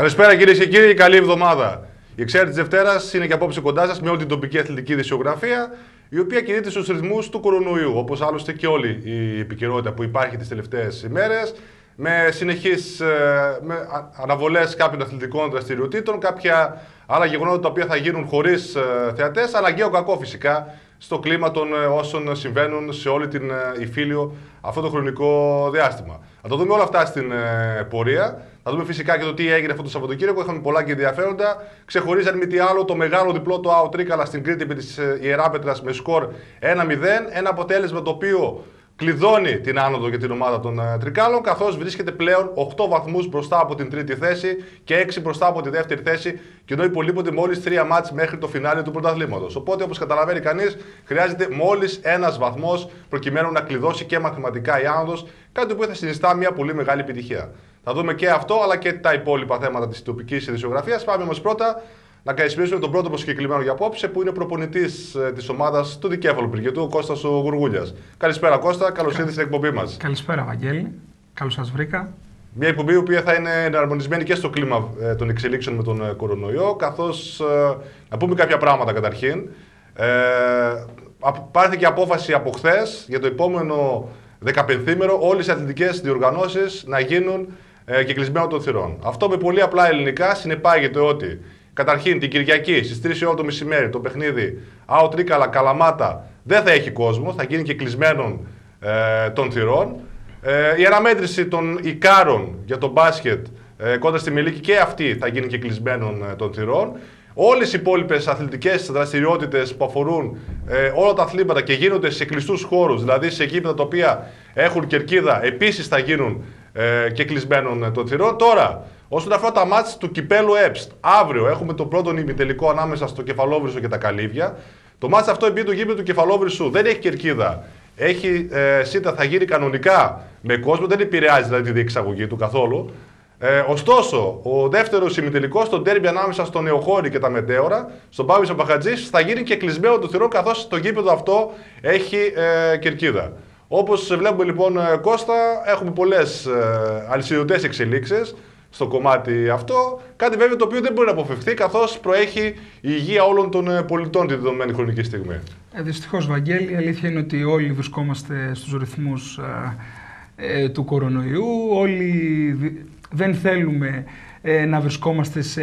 Καλησπέρα κυρίες και κύριοι, καλή εβδομάδα. Η εξαίρετη της Δευτέρας είναι και απόψε κοντά σας με όλη την τοπική αθλητική δισιογραφία, η οποία κινείται στους ρυθμούς του κορονοϊού, όπως άλλωστε και όλη η επικαιρότητα που υπάρχει τις τελευταίες ημέρες, με συνεχείς ε, αναβολές κάποιων αθλητικών δραστηριοτήτων, κάποια άλλα γεγονότα τα οποία θα γίνουν χωρίς ε, θεατές, αναγκαίο κακό φυσικά στο κλίμα των ε, όσων συμβαίνουν σε όλη την Ιφίλιο αυτό το χρονικό διάστημα. Θα το δούμε όλα αυτά στην πορεία. Θα δούμε φυσικά και το τι έγινε αυτό το Σαββατοκύριακο. Είχαμε πολλά και ενδιαφέροντα. Ξεχωρίζει αν μη τι άλλο το μεγάλο διπλό του ΑΟ Τρίκαλα στην Κρήτη επί της Ιεράπετρας με σκορ 1-0. Ένα αποτέλεσμα το οποίο κλειδώνει την άνοδο για την ομάδα των uh, Τρικάλων, καθώς βρίσκεται πλέον 8 βαθμούς μπροστά από την τρίτη θέση και 6 μπροστά από τη δεύτερη θέση, και ενώ υπολείπονται μόλις 3 μάτς μέχρι το φινάλι του πρωταθλήματος. Οπότε, όπως καταλαβαίνει κανείς, χρειάζεται μόλις ένας βαθμός προκειμένου να κλειδώσει και μαθηματικά η άνοδος, κάτι που θα συνιστά μια πολύ μεγάλη επιτυχία. Θα δούμε και αυτό, αλλά και τα υπόλοιπα θέματα της τοπικής ειδησιογραφίας. Πάμε όμως πρώτα να καλησπίσουμε τον πρώτο προσκεκλημένο για απόψε, που είναι προπονητής ε, της ομάδας του Δικέφαλου Πυργετού, ο Κώστας ο Γουργούλιας. Καλησπέρα, Κώστα. Καλώς ήρθατε στην εκπομπή μας. Καλησπέρα, Βαγγέλη. Καλώς σας βρήκα. Μια εκπομπή η οποία θα είναι εναρμονισμένη και στο κλίμα ε, των εξελίξεων με τον ε, κορονοϊό, καθώς να πούμε κάποια πράγματα καταρχήν. Ε, πάρθηκε απόφαση από χθες για το επόμενο 15 όλες οι αθλητικές διοργανώσεις να γίνουν ε, και κλεισμένο των θυρών. Αυτό με πολύ απλά ελληνικά συνεπάγεται ότι καταρχήν την Κυριακή στις 3 ώρα το μεσημέρι το παιχνίδι Άο Τρίκαλα Καλαμάτα δεν θα έχει κόσμο, θα γίνει και κλεισμένων ε, των θυρών. Ε, η αναμέτρηση των Ικάρων για το μπάσκετ ε, κοντά στη Μελίκη και αυτή θα γίνει και κλεισμένων ε, των θυρών. Όλες οι υπόλοιπες αθλητικές δραστηριότητες που αφορούν ε, όλα τα αθλήματα και γίνονται σε κλειστούς χώρους, δηλαδή σε γήπεδα τα οποία έχουν κερκίδα, επίσης θα γίνουν ε, και κλεισμένων ε, των θυρών. Τώρα, όσον αφορά τα μάτια του κυπέλου ΕΠΣΤ, αύριο έχουμε το πρώτο ημιτελικό ανάμεσα στο κεφαλόβρυσο και τα καλύβια. Το μάτς αυτό επειδή το γήπεδο του κεφαλόβρυσου δεν έχει κερκίδα, έχει ε, σίτα, θα γίνει κανονικά με κόσμο, δεν επηρεάζει δηλαδή τη διεξαγωγή του καθόλου. Ε, ωστόσο, ο δεύτερος ημιτελικός στο τέρμπι ανάμεσα στον Νεοχώρη και τα Μετέωρα, στον Πάβης Σαμπαχατζή, θα γίνει και κλεισμένο του θηρό καθώς το γήπεδο αυτό έχει ε, κερκίδα. Όπως βλέπουμε λοιπόν, ε, Κώστα, έχουμε πολλές ε, αλυσιδωτές εξελίξεις στο κομμάτι αυτό. Κάτι βέβαια το οποίο δεν μπορεί να αποφευχθεί καθώς προέχει η υγεία όλων των ε, πολιτών τη δεδομένη χρονική στιγμή. Ε, Δυστυχώς, Βαγγέλη, η αλήθεια είναι ότι όλοι βρισκόμαστε στους ρυθμούς ε, του κορονοϊού. Όλοι δεν θέλουμε να βρισκόμαστε σε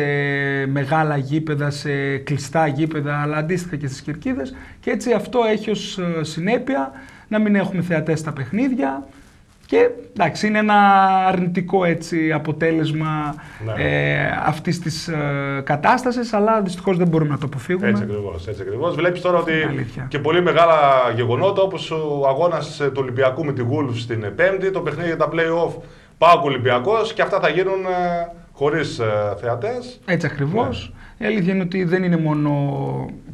μεγάλα γήπεδα, σε κλειστά γήπεδα, αλλά αντίστοιχα και στις κερκίδες και έτσι αυτό έχει ως συνέπεια να μην έχουμε θεατές στα παιχνίδια και εντάξει, είναι ένα αρνητικό έτσι, αποτέλεσμα ναι. ε, αυτής της ε, κατάστασης, αλλά δυστυχώς δεν μπορούμε να το αποφύγουμε. Έτσι ακριβώς. Έτσι ακριβώς. Βλέπεις τώρα ότι και πολύ μεγάλα γεγονότα όπως ο αγώνας του Ολυμπιακού με τη Γούλφ στην Πέμπτη, το παιχνίδι για τα playoff Πάω Ολυμπιακός και αυτά θα γίνουν ε, χωρίς ε, θεατές. Έτσι ακριβώς. Ναι. Η αλήθεια είναι ότι δεν είναι μόνο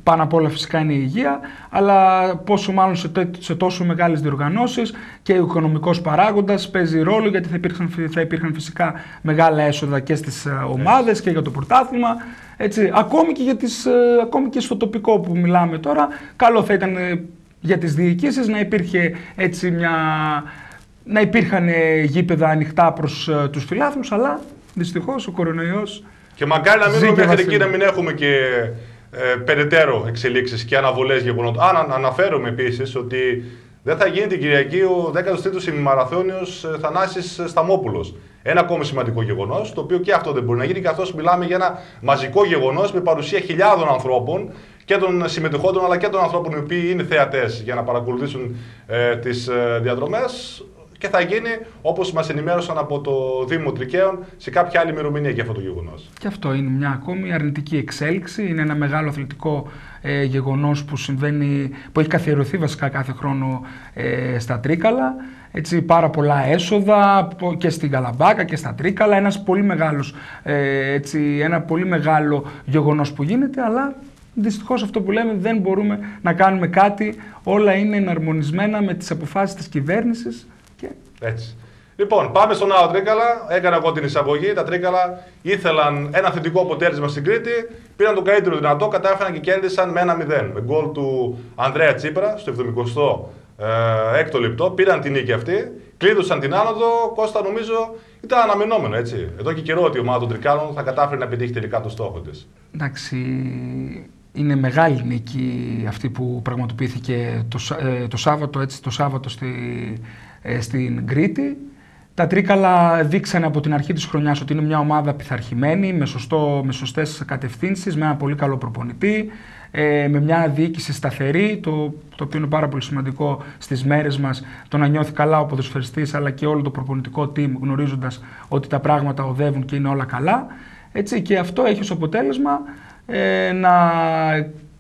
πάνω απ' όλα φυσικά είναι η υγεία, αλλά πόσο μάλλον σε, σε τόσο μεγάλες διοργανώσεις και ο οικονομικός παράγοντας παίζει ρόλο γιατί θα υπήρχαν, θα υπήρχαν φυσικά μεγάλα έσοδα και στις ε, ομάδες και για το πρωτάθλημα. Έτσι, ακόμη, και για τις, ε, ακόμη και στο τοπικό που μιλάμε τώρα, καλό θα ήταν ε, για τις διοικήσεις να υπήρχε έτσι μια... να υπήρχαν γήπεδα ανοιχτά προς τους φιλάθλους, αλλά δυστυχώς ο κορονοϊός και μακάρι να μείνουμε μέχρι εκεί να μην έχουμε και ε, περαιτέρω εξελίξεις και αναβολές γεγονότων. Αν αναφέρομαι επίσης ότι δεν θα γίνει την Κυριακή ο 13ο ημιμαραθώνιος ε, Θανάσης Σταμόπουλος. Ένα ακόμη σημαντικό γεγονός, το οποίο και αυτό δεν μπορεί να γίνει, καθώς μιλάμε για ένα μαζικό γεγονός με παρουσία χιλιάδων ανθρώπων και των συμμετεχόντων αλλά και των ανθρώπων οι οποίοι είναι θεατές για να παρακολουθήσουν ε, τις ε, διαδρομές και θα γίνει όπως μας ενημέρωσαν από το Δήμο Τρικαίων σε κάποια άλλη ημερομηνία για αυτό το γεγονός. Και αυτό είναι μια ακόμη αρνητική εξέλιξη. Είναι ένα μεγάλο αθλητικό ε, γεγονός που, που έχει καθιερωθεί βασικά κάθε χρόνο ε, στα Τρίκαλα. Έτσι, πάρα πολλά έσοδα και στην Καλαμπάκα και στα Τρίκαλα. Ένας πολύ μεγάλος, ε, έτσι, ένα πολύ μεγάλο γεγονός που γίνεται, αλλά δυστυχώς αυτό που λέμε δεν μπορούμε να κάνουμε κάτι. Όλα είναι εναρμονισμένα με τις αποφάσεις της κυβέρνησης έτσι. Λοιπόν, πάμε στον Άο Τρίκαλα. Έκανα εγώ την εισαγωγή. Τα Τρίκαλα ήθελαν ένα θετικό αποτέλεσμα στην Κρήτη. Πήραν το καλύτερο δυνατό, κατάφεραν και κέρδισαν με ένα 0. Με γκολ του Ανδρέα Τσίπρα στο 76ο ε, λεπτό. Πήραν την νίκη αυτή. κλείδωσαν την άνοδο, Κώστα νομίζω ήταν αναμενόμενο έτσι. Εδώ και καιρό ότι η ομάδα των Τρικάλων θα κατάφερε να πετύχει τελικά το στόχο της. Εντάξει, είναι μεγάλη νίκη αυτή που πραγματοποιήθηκε το, ε, το Σάββατο, έτσι, το Σάββατο στη, ε, στην Κρήτη. Τα Τρίκαλα δείξανε από την αρχή της χρονιάς ότι είναι μια ομάδα πειθαρχημένη, με, σωστό, με σωστές κατευθύνσεις, με ένα πολύ καλό προπονητή, ε, με μια διοίκηση σταθερή, το, το οποίο είναι πάρα πολύ σημαντικό στις μέρες μας, το να νιώθει καλά ο ποδοσφαιριστής, αλλά και όλο το προπονητικό team, γνωρίζοντας ότι τα πράγματα οδεύουν και είναι όλα καλά. Έτσι, και αυτό έχει ως αποτέλεσμα ε, να,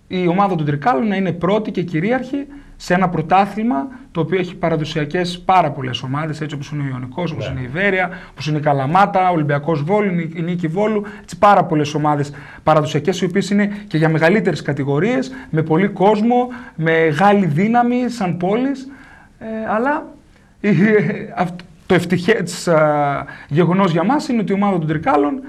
η ομάδα των Τρικάλων να είναι πρώτη και κυρίαρχη σε ένα πρωτάθλημα το οποίο έχει παραδοσιακές πάρα πολλές ομάδες, έτσι όπως είναι ο Ιωνικός, όπως ναι. είναι η Βέρεια, όπως είναι η Καλαμάτα, ο Ολυμπιακός Βόλου, η Νίκη Βόλου. Έτσι πάρα πολλές ομάδες παραδοσιακές, οι οποίες είναι και για μεγαλύτερες κατηγορίες, με πολύ κόσμο, με μεγάλη δύναμη, σαν πόλεις. Ε, αλλά το ευτυχέ γεγονός για μας είναι ότι η ομάδα των Τρικάλων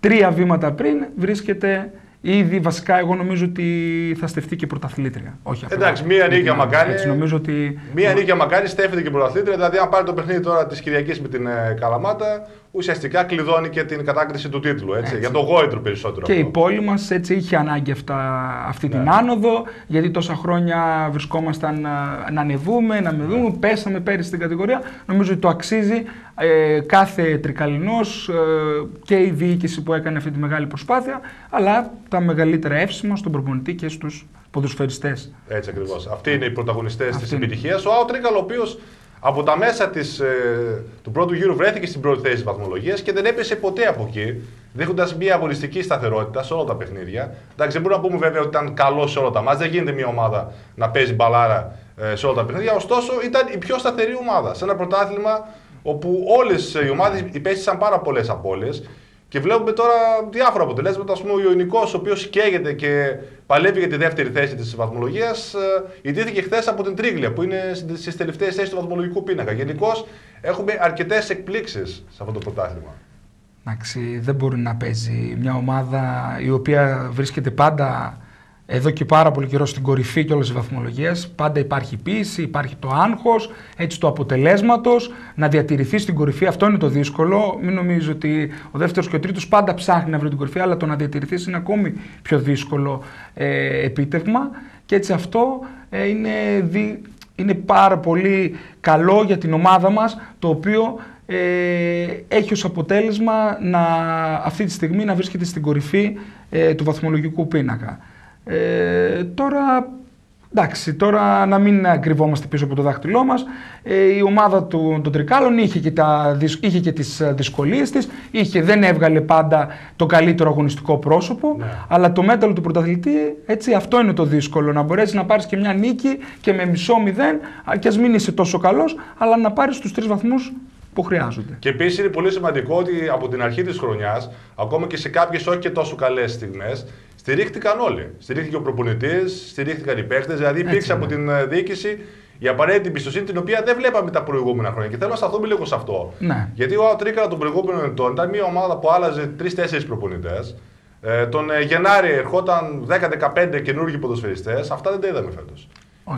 τρία βήματα πριν βρίσκεται Ήδη βασικά εγώ νομίζω ότι θα στεφτεί και πρωταθλήτρια. Όχι Εντάξει, μία νίκη άμα κάνει. νομίζω ότι... Μία νίκη άμα κάνει, στέφεται και πρωταθλήτρια. Δηλαδή, αν πάρει το παιχνίδι τώρα της Κυριακής με την ε, Καλαμάτα, ουσιαστικά κλειδώνει και την κατάκριση του τίτλου. Έτσι, έτσι. Για το γόητρο περισσότερο. Και αυτό. η πόλη μας έτσι είχε ανάγκη αυτά, αυτή ναι. την άνοδο, γιατί τόσα χρόνια βρισκόμασταν να, να ανεβούμε, να ανεβούμε. Ναι. Πέσαμε πέρυσι στην κατηγορία. Νομίζω ότι το αξίζει ε, κάθε τρικαλινός ε, και η διοίκηση που έκανε αυτή τη μεγάλη προσπάθεια, αλλά τα μεγαλύτερα εύσημα στον προπονητή και στους ποδοσφαιριστές. Έτσι ακριβώς. Αυτοί είναι οι πρωταγωνιστές της επιτυχίας. Ο Άο Τρίκαλο, ο οποίος από τα μέσα της, ε, του πρώτου γύρου βρέθηκε στην πρώτη θέση της βαθμολογίας και δεν έπεσε ποτέ από εκεί, δείχνοντα μια αγωνιστική σταθερότητα σε όλα τα παιχνίδια. Εντάξει, δεν μπορούμε να πούμε βέβαια ότι ήταν καλός σε όλα τα μάτια. Δεν γίνεται μια ομάδα να παίζει μπαλάρα ε, σε όλα τα παιχνίδια. Ωστόσο, ήταν η πιο σταθερή ομάδα σε ένα πρωτάθλημα όπου όλες οι ομάδες υπέστησαν πάρα πολλές απώλειες. Και βλέπουμε τώρα διάφορα αποτελέσματα. Α πούμε, ο Ιωνικός, ο οποίος καίγεται και παλεύει για τη δεύτερη θέση της βαθμολογίας, ε, ιτήθηκε χθες από την Τρίγλια, που είναι στις τελευταίες θέσεις του βαθμολογικού πίνακα. Γενικώς έχουμε αρκετές εκπλήξεις σε αυτό το πρωτάθλημα. Εντάξει, δεν μπορεί να παίζει μια ομάδα η οποία βρίσκεται πάντα εδώ και πάρα πολύ καιρό στην κορυφή και όλες τις βαθμολογίες. Πάντα υπάρχει πίεση, υπάρχει το άγχος έτσι το αποτελέσματος, να διατηρηθεί στην κορυφή. Αυτό είναι το δύσκολο. Μην νομίζω ότι ο δεύτερος και ο τρίτος πάντα ψάχνει να βρει την κορυφή, αλλά το να διατηρηθεί είναι ακόμη πιο δύσκολο ε, επίτευγμα. Και έτσι αυτό ε, είναι, δι, είναι πάρα πολύ καλό για την ομάδα μας, το οποίο ε, έχει ως αποτέλεσμα να, αυτή τη στιγμή να βρίσκεται στην κορυφή ε, του βαθμολογικού πίνακα. Ε, τώρα, εντάξει, τώρα να μην κρυβόμαστε πίσω από το δάχτυλό μας. Ε, η ομάδα του, των Τρικάλων είχε και, τα, είχε και τις δυσκολίες της, είχε, δεν έβγαλε πάντα το καλύτερο αγωνιστικό πρόσωπο, ναι. αλλά το μέταλλο του πρωταθλητή, έτσι, αυτό είναι το δύσκολο, να μπορέσεις να πάρεις και μια νίκη και με μισό μηδέν, και ας μην είσαι τόσο καλός, αλλά να πάρεις τους τρεις βαθμούς που χρειάζονται. Και επίσης είναι πολύ σημαντικό ότι από την αρχή της χρονιάς, ακόμα και σε κάποιες όχι και τόσο καλές στιγμές, στηρίχτηκαν όλοι. Στηρίχθηκε ο προπονητής, στηρίχτηκαν οι παίχτες. Δηλαδή υπήρξε από την ε, διοίκηση η απαραίτητη εμπιστοσύνη την οποία δεν βλέπαμε τα προηγούμενα χρόνια. Και θέλω να σταθούμε λίγο σε αυτό. Ναι. Γιατί ο Τρίκαρα των προηγούμενων ετών ήταν μια ομάδα που άλλαζε τρει-τέσσερι προπονητές. Ε, τον ε, Γενάρη ερχόταν 10-15 καινούργιοι ποδοσφαιριστές. Αυτά δεν τα είδαμε φέτος.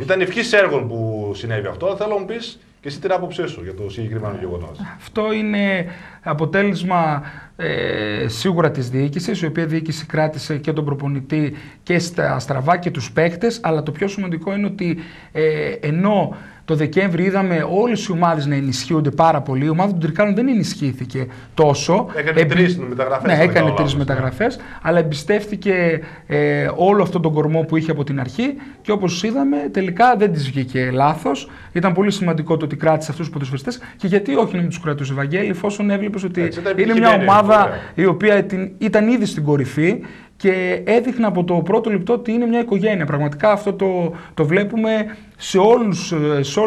Ήταν ευχής έργων που συνέβη αυτό. Θέλω να μου πεις και εσύ την άποψή σου για το συγκεκριμένο γεγονός. Αυτό είναι αποτέλεσμα ε, σίγουρα της διοίκησης, η οποία διοίκηση κράτησε και τον προπονητή και στα στραβά και τους παίχτες, αλλά το πιο σημαντικό είναι ότι ε, ενώ το Δεκέμβρη είδαμε όλες οι ομάδες να ενισχύονται πάρα πολύ. Η ομάδα του Τρικάλων δεν ενισχύθηκε τόσο. Έκανε Επί... τρεις μεταγραφές. Ναι, έκανε τρεις μεταγραφές, αλλά εμπιστεύτηκε ε, όλο αυτόν τον κορμό που είχε από την αρχή και όπως είδαμε τελικά δεν της βγήκε λάθος. Ήταν πολύ σημαντικό το ότι κράτησε αυτούς τους ποδοσφαιριστές και γιατί όχι να μην τους κρατούσε Ευαγγέλη, εφόσον έβλεπες ότι Έτσι, είναι μια ομάδα η οποία ήταν ήδη στην κορυφή και έδειχνε από το πρώτο λεπτό ότι είναι μια οικογένεια. Πραγματικά αυτό το, το βλέπουμε σε όλους, σε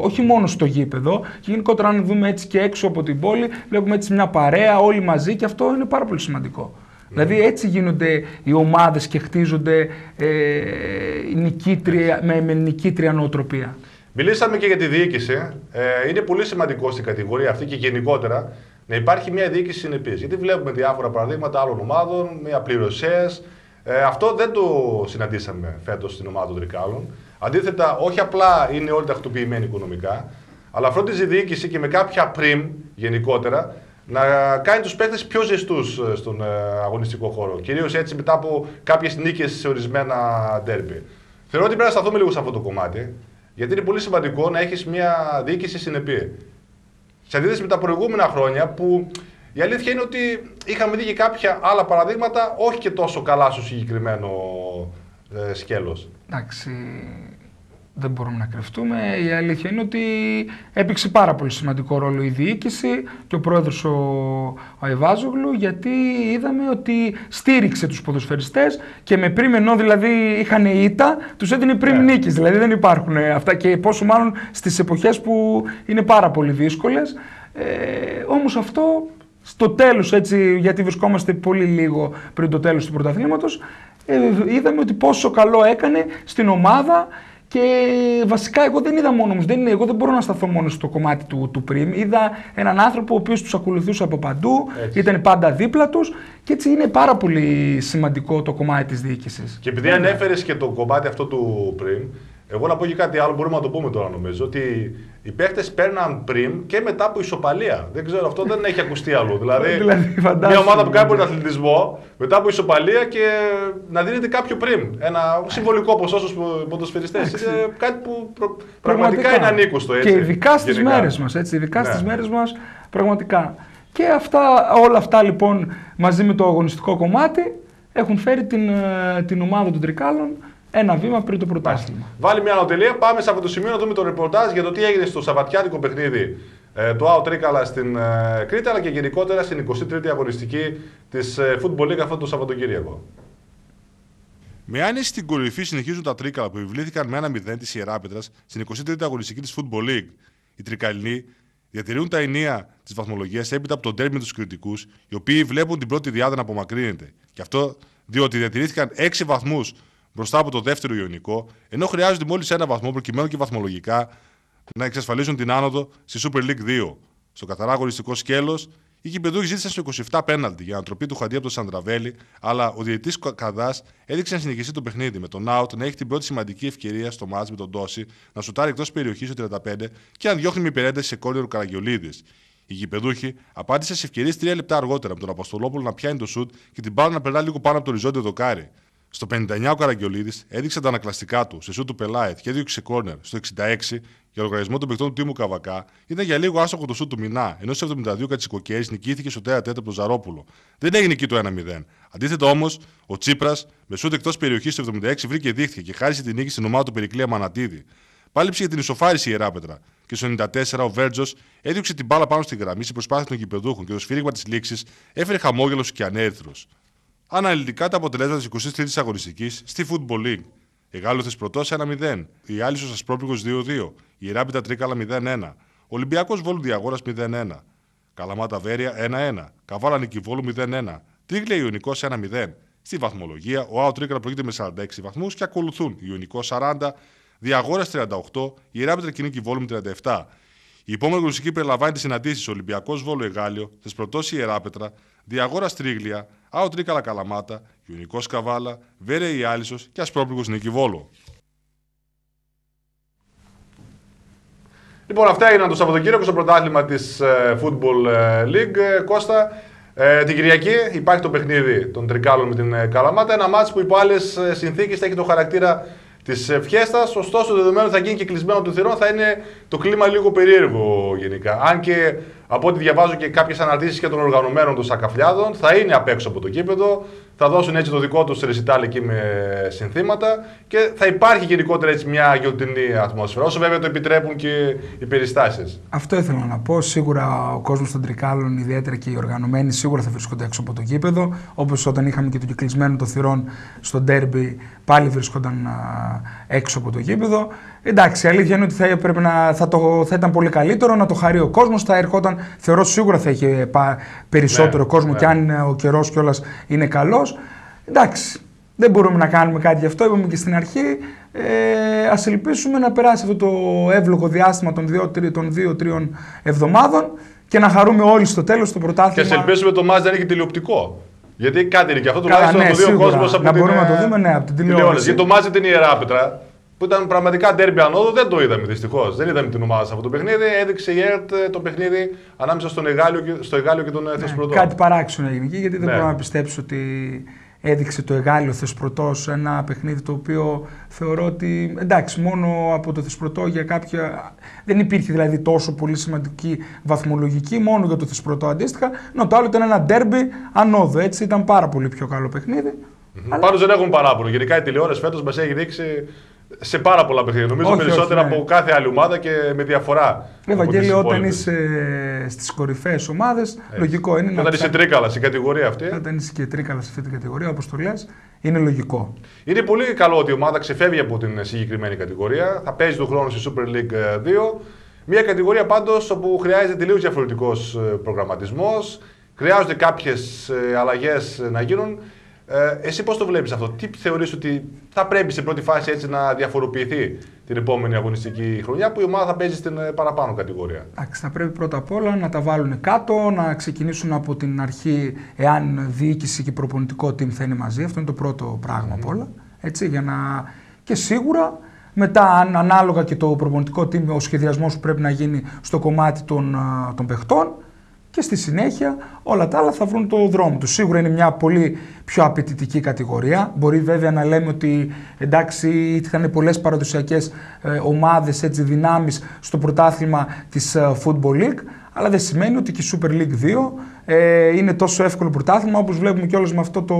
όχι μόνο στο γήπεδο, και γενικότερα αν δούμε έτσι και έξω από την πόλη, βλέπουμε έτσι μια παρέα όλοι μαζί και αυτό είναι πάρα πολύ σημαντικό. Ναι. Δηλαδή έτσι γίνονται οι ομάδες και χτίζονται ε, νικήτρια, με, με νικήτρια νοοτροπία. Μιλήσαμε και για τη διοίκηση. Ε, είναι πολύ σημαντικό στην κατηγορία αυτή και γενικότερα να υπάρχει μια διοίκηση συνεπής. Γιατί βλέπουμε διάφορα παραδείγματα άλλων ομάδων με απληρωσίε. Ε, αυτό δεν το συναντήσαμε φέτος στην ομάδα των Τρικάλων. Αντίθετα, όχι απλά είναι όλοι τακτοποιημένοι οικονομικά, αλλά φρόντιζε η διοίκηση και με κάποια πριμ γενικότερα να κάνει τους παίκτες πιο ζεστούς ε, στον ε, αγωνιστικό χώρο. Κυρίως έτσι μετά από κάποιες νίκες σε ορισμένα ντέρμπι. Θεωρώ ότι πρέπει να σταθούμε λίγο σε αυτό το κομμάτι, γιατί είναι πολύ σημαντικό να έχεις μια διοίκηση συνεπή. Σε αντίθεση με τα προηγούμενα χρόνια που η αλήθεια είναι ότι είχαμε δει και κάποια άλλα παραδείγματα, όχι και τόσο καλά στο συγκεκριμένο ε, σκέλος. Εντάξει, δεν μπορούμε να κρυφτούμε. Η αλήθεια είναι ότι έπαιξε πάρα πολύ σημαντικό ρόλο η διοίκηση και ο πρόεδρος ο, ο γιατί είδαμε ότι στήριξε τους ποδοσφαιριστές και με πριν ενώ δηλαδή είχαν ήττα, τους έδινε πριν yeah. Ναι. νίκης. Δηλαδή δεν υπάρχουν αυτά και πόσο μάλλον στις εποχές που είναι πάρα πολύ δύσκολες. Ε, όμως αυτό στο τέλος, έτσι, γιατί βρισκόμαστε πολύ λίγο πριν το τέλος του πρωταθλήματος, ε, είδαμε ότι πόσο καλό έκανε στην ομάδα και βασικά εγώ δεν είδα μόνος μου, δεν, εγώ δεν μπορώ να σταθώ μόνος στο κομμάτι του, του πριμ. Είδα έναν άνθρωπο ο οποίος τους ακολουθούσε από παντού, έτσι. ήταν πάντα δίπλα τους και έτσι είναι πάρα πολύ σημαντικό το κομμάτι της διοίκησης. Και επειδή ανέφερες και το κομμάτι αυτό του πριμ, εγώ να πω και κάτι άλλο, μπορούμε να το πούμε τώρα νομίζω, ότι οι παίχτε παίρναν πριν και μετά από ισοπαλία. Δεν ξέρω, αυτό δεν έχει ακουστεί αλλού. δηλαδή, δηλαδή μια ομάδα που κάνει πρωταθλητισμό μετά από ισοπαλία και να δίνεται κάποιο πριν. Ένα συμβολικό ποσό στους ποδοσφαιριστές. Είναι κάτι που προ... πραγματικά είναι ανήκουστο. Έτσι, και ειδικά στις μέρες μας. Ειδικά ναι. στι μέρες μας, πραγματικά. Και αυτά, όλα αυτά λοιπόν μαζί με το αγωνιστικό κομμάτι έχουν φέρει την, ε, την ομάδα των Τρικάλων ένα βήμα πριν το πρωτάθλημα. Βάλει μια ανωτελεία. Πάμε σε αυτό το σημείο να δούμε το ρεπορτάζ για το τι έγινε στο Σαββατιάτικο παιχνίδι ε, του ΑΟ Τρίκαλα στην ε, Κρήτη, αλλά και γενικότερα στην 23η αγωνιστική της ε, Football League αυτό το Σαββατοκύριακο. Με άνεση στην κορυφή συνεχίζουν τα Τρίκαλα που επιβλήθηκαν με ένα 0 της Ιεράπετρα στην 23η αγωνιστική της Football League. Οι Τρικαλινοί διατηρούν τα ενία της βαθμολογίας έπειτα από τον τέρμι τους κριτικούς, οι οποίοι βλέπουν την πρώτη διάδα να απομακρύνεται. Και αυτό διότι διατηρήθηκαν 6 βαθμούς μπροστά από το δεύτερο Ιωνικό, ενώ χρειάζονται μόλις ένα βαθμό προκειμένου και βαθμολογικά να εξασφαλίσουν την άνοδο στη Super League 2. Στο καθαρά αγωνιστικό σκέλος, οι κυπεδούχοι ζήτησαν στο 27 πέναλτι για ανατροπή του Χαντί από τον Σαντραβέλη, αλλά ο διαιτητής Καδάς έδειξε να συνεχίσει το παιχνίδι με τον Άουτ να έχει την πρώτη σημαντική ευκαιρία στο μάτς με τον Τόση, να σουτάρει εκτός περιοχής στο 35 και αν διώχνει με υπερένταση σε κόρνερο Καραγιολίδης. Οι γηπεδούχοι απάντησαν σε ευκαιρίες 3 λεπτά αργότερα με τον Αποστολόπουλο να πιάνει το σουτ και την μπάλα να περνά λίγο πάνω από το οριζόντιο δοκάρι. Στο 59 ο Καραγκιολίδης έδειξε τα ανακλαστικά του σε σου του Πελάετ και έδιωξε κόρνερ. Στο 66 για λογαριασμό των παιχτών του Τίμου Καβακά ήταν για λίγο άσοχο το σου του Μινά, ενώ στο 72 Κατσικοκέρι νικήθηκε στο 4 από τον Ζαρόπουλο. Δεν έγινε εκεί το 1-0. Αντίθετα όμως, ο Τσίπρας με σούτ εκτός περιοχής στο 76 βρήκε δίχτυα και χάρισε την νίκη στην ομάδα του Περικλέα Μανατίδη. Πάλι για την ισοφάριση η Ιεράπετρα. Και στο 94 ο Βέρτζος έδιωξε την μπάλα πάνω στη γραμμή σε προσπάθεια των κυπεδούχων και το σφύριγμα της λήξης έφερε χαμόγελος και ανέρθρο αναλυτικά τα αποτελέσματα της 23η αγωνιστικής στη Football League. Η Γάλλοθε πρωτό 1-0. Η Άλυσο Ασπρόπληγο 2-2. Η Ράπιτα Τρίκαλα 0-1. Ολυμπιακός Βόλου Διαγόρας 0-1. Καλαμάτα Βέρεια 1-1. Καβάλα Νικηβόλου 0-1. Τρίγλια Ιωνικός 1-0. Στη βαθμολογία, ο Άο Τρίκαλα προηγείται με 46 βαθμούς και ακολουθούν Ιωνικός 40, Διαγόρας 38, η Ράπιτα Κοινή Βόλου 37. Η επόμενη γνωστική περιλαμβάνει τις συναντήσεις Ολυμπιακός Βόλο Εγάλιο, Θεσπρωτό Ιεράπετρα, Διαγόρας Τρίγλια, Άο Τρίκαλα Καλαμάτα, Ιουνικό Καβάλα, Βέρε Ιάλισο και Ασπρόπληγο Νίκη Βόλο. Λοιπόν, αυτά έγιναν το Σαββατοκύριακο στο πρωτάθλημα της ε, Football ε, League. Ε, Κώστα, ε, την Κυριακή υπάρχει το παιχνίδι των Τρικάλων με την Καλαμάτα. Ένα μάτσο που υπό άλλες συνθήκες θα έχει το χαρακτήρα τη φιέστα. Ωστόσο, δεδομένου θα γίνει και κλεισμένο του θηρών, θα είναι το κλίμα λίγο περίεργο γενικά. Αν και από ό,τι διαβάζω και κάποιες αναρτήσεις και των οργανωμένων των Σακαφλιάδων, θα είναι απ' έξω από το κήπεδο, θα δώσουν έτσι το δικό τους ρεσιτάλ εκεί με συνθήματα και θα υπάρχει γενικότερα έτσι μια γιορτινή ατμόσφαιρα. Όσο βέβαια το επιτρέπουν και οι περιστάσεις. Αυτό ήθελα να πω. Σίγουρα ο κόσμος των Τρικάλων, ιδιαίτερα και οι οργανωμένοι, σίγουρα θα βρίσκονται έξω από το κήπεδο. Όπως όταν είχαμε και το κυκλισμένο των θυρών στο ντέρμπι, πάλι βρίσκονταν έξω από το γήπεδο. Εντάξει, η αλήθεια είναι ότι θα, έπρεπε να, θα, το, θα ήταν πολύ καλύτερο να το χαρεί ο κόσμος. Θα ερχόταν, θεωρώ σίγουρα θα είχε περισσότερο ναι, κόσμο ναι. και αν ο καιρός κιόλας είναι καλός. Εντάξει, δεν μπορούμε να κάνουμε κάτι γι' αυτό. Είπαμε και στην αρχή. Ε, Α ελπίσουμε να περάσει αυτό το εύλογο διάστημα των 2-3 εβδομάδων και να χαρούμε όλοι στο τέλος το πρωτάθλημα. Και ας ελπίσουμε το μάτζ να είναι και τηλεοπτικό. Γιατί κάτι είναι και αυτό τουλάχιστον ναι, να το δει ο κόσμος από να μπορούμε να το δούμε ναι, από την τηλεόραση. Γιατί το μάτζ είναι η ιερά που ήταν πραγματικά ντέρμπι ανόδου, δεν το είδαμε δυστυχώς. Δεν είδαμε την ομάδα σε αυτό το παιχνίδι. Έδειξε η ΕΡΤ ε, το παιχνίδι ανάμεσα στον Εγάλιο και, στο Εγάλιο και τον ναι, Θεσπρωτό. Κάτι παράξενο έγινε εκεί, γιατί δεν ναι. μπορώ να πιστέψω ότι έδειξε το Εγάλιο Θεσπρωτό ένα παιχνίδι το οποίο θεωρώ ότι εντάξει, μόνο από το Θεσπρωτό για κάποια. Δεν υπήρχε δηλαδή τόσο πολύ σημαντική βαθμολογική, μόνο για το Θεσπρωτό αντίστοιχα. Ενώ το άλλο ήταν ένα ντέρμπι ανόδο. Έτσι ήταν πάρα πολύ πιο καλό παιχνίδι. Mm-hmm. Αλλά... Πάντως δεν έχουν παράπονο. Γενικά η τηλεόραση φέτος μας έχει δείξει σε πάρα πολλά παιχνίδια. Νομίζω περισσότερα ναι. από κάθε άλλη ομάδα και με διαφορά. Ευαγγέλιο, όταν είσαι στις κορυφαίες ομάδες, λογικό είναι να. Όταν είσαι τρίκαλα στην κατηγορία αυτή. Όταν είσαι και τρίκαλα σε αυτή την κατηγορία, όπως το λες, είναι λογικό. Είναι πολύ καλό ότι η ομάδα ξεφεύγει από την συγκεκριμένη κατηγορία. Θα παίζει τον χρόνο στη Super League 2. Μια κατηγορία πάντως όπου χρειάζεται τελείως διαφορετικός ε, προγραμματισμός. Χρειάζονται κάποιες αλλαγές να γίνουν. Ε, εσύ πώς το βλέπεις αυτό, Τι θεωρείς ότι θα πρέπει σε πρώτη φάση έτσι να διαφοροποιηθεί την επόμενη αγωνιστική χρονιά που η ομάδα θα παίζει στην ε, παραπάνω κατηγορία; Εντάξει, θα πρέπει πρώτα απ' όλα να τα βάλουν κάτω, να ξεκινήσουν από την αρχή εάν διοίκηση και προπονητικό team θα είναι μαζί. Αυτό είναι το πρώτο πράγμα mm-hmm. απ' όλα. Έτσι, για να... Και σίγουρα μετά, αν ανάλογα και το προπονητικό team, ο σχεδιασμός που πρέπει να γίνει στο κομμάτι των, ε, των παιχτών, και στη συνέχεια όλα τα άλλα θα βρουν το δρόμο τους. Σίγουρα είναι μια πολύ πιο απαιτητική κατηγορία. Μπορεί βέβαια να λέμε ότι εντάξει είχαν πολλές παραδοσιακές ε, ομάδες, έτσι, δυνάμεις στο πρωτάθλημα της ε, Football League, αλλά δεν σημαίνει ότι και η Super League 2 ε, είναι τόσο εύκολο πρωτάθλημα όπως βλέπουμε κιόλας με αυτό το,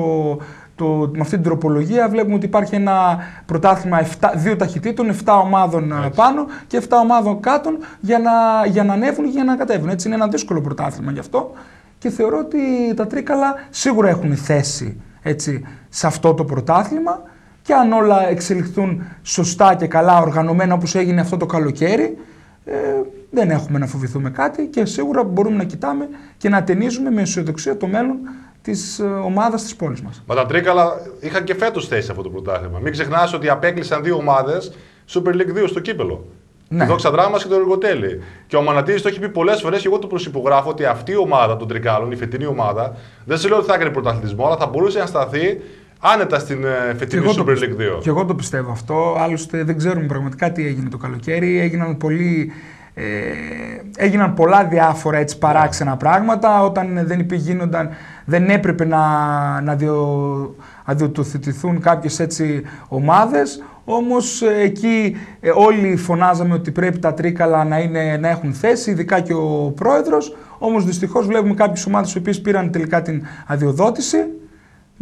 το, με αυτή την τροπολογία βλέπουμε ότι υπάρχει ένα πρωτάθλημα 7, δύο ταχυτήτων, 7 ομάδων ε, Έτσι. πάνω και 7 ομάδων κάτω για να, για να ανέβουν και για να κατέβουν. Έτσι είναι ένα δύσκολο πρωτάθλημα γι' αυτό και θεωρώ ότι τα τρίκαλα σίγουρα έχουν θέση έτσι, σε αυτό το πρωτάθλημα και αν όλα εξελιχθούν σωστά και καλά οργανωμένα όπως έγινε αυτό το καλοκαίρι ε, δεν έχουμε να φοβηθούμε κάτι και σίγουρα μπορούμε να κοιτάμε και να ταινίζουμε με αισιοδοξία το μέλλον της ε, ομάδας της πόλης μας. Μα τα τρίκαλα είχαν και φέτος θέση αυτό το πρωτάθλημα. Μην ξεχνάς ότι απέκλεισαν δύο ομάδες Super League 2 στο κύπελο. Ναι. Τη Δόξα Δράμα και το Εργοτέλη. Και ο Μανατίδης το έχει πει πολλές φορές και εγώ το προσυπογράφω ότι αυτή η ομάδα των Τρικάλων, η φετινή ομάδα, δεν σε λέω ότι θα έκανε πρωταθλητισμό, αλλά θα μπορούσε να σταθεί άνετα στην ε, φετινή Super League 2. Και εγώ το πιστεύω αυτό. Άλλωστε δεν ξέρουμε πραγματικά τι έγινε το καλοκαίρι. Έγιναν πολλοί ε, έγιναν πολλά διάφορα έτσι παράξενα πράγματα. Όταν δεν γίνονταν, δεν έπρεπε να, να αδειοτοθετηθούν κάποιες έτσι ομάδες. Όμως ε, εκεί ε, όλοι φωνάζαμε ότι πρέπει τα τρίκαλα να, είναι, να έχουν θέση, ειδικά και ο πρόεδρος. Όμως δυστυχώς βλέπουμε κάποιες ομάδες οι οποίες πήραν τελικά την αδειοδότηση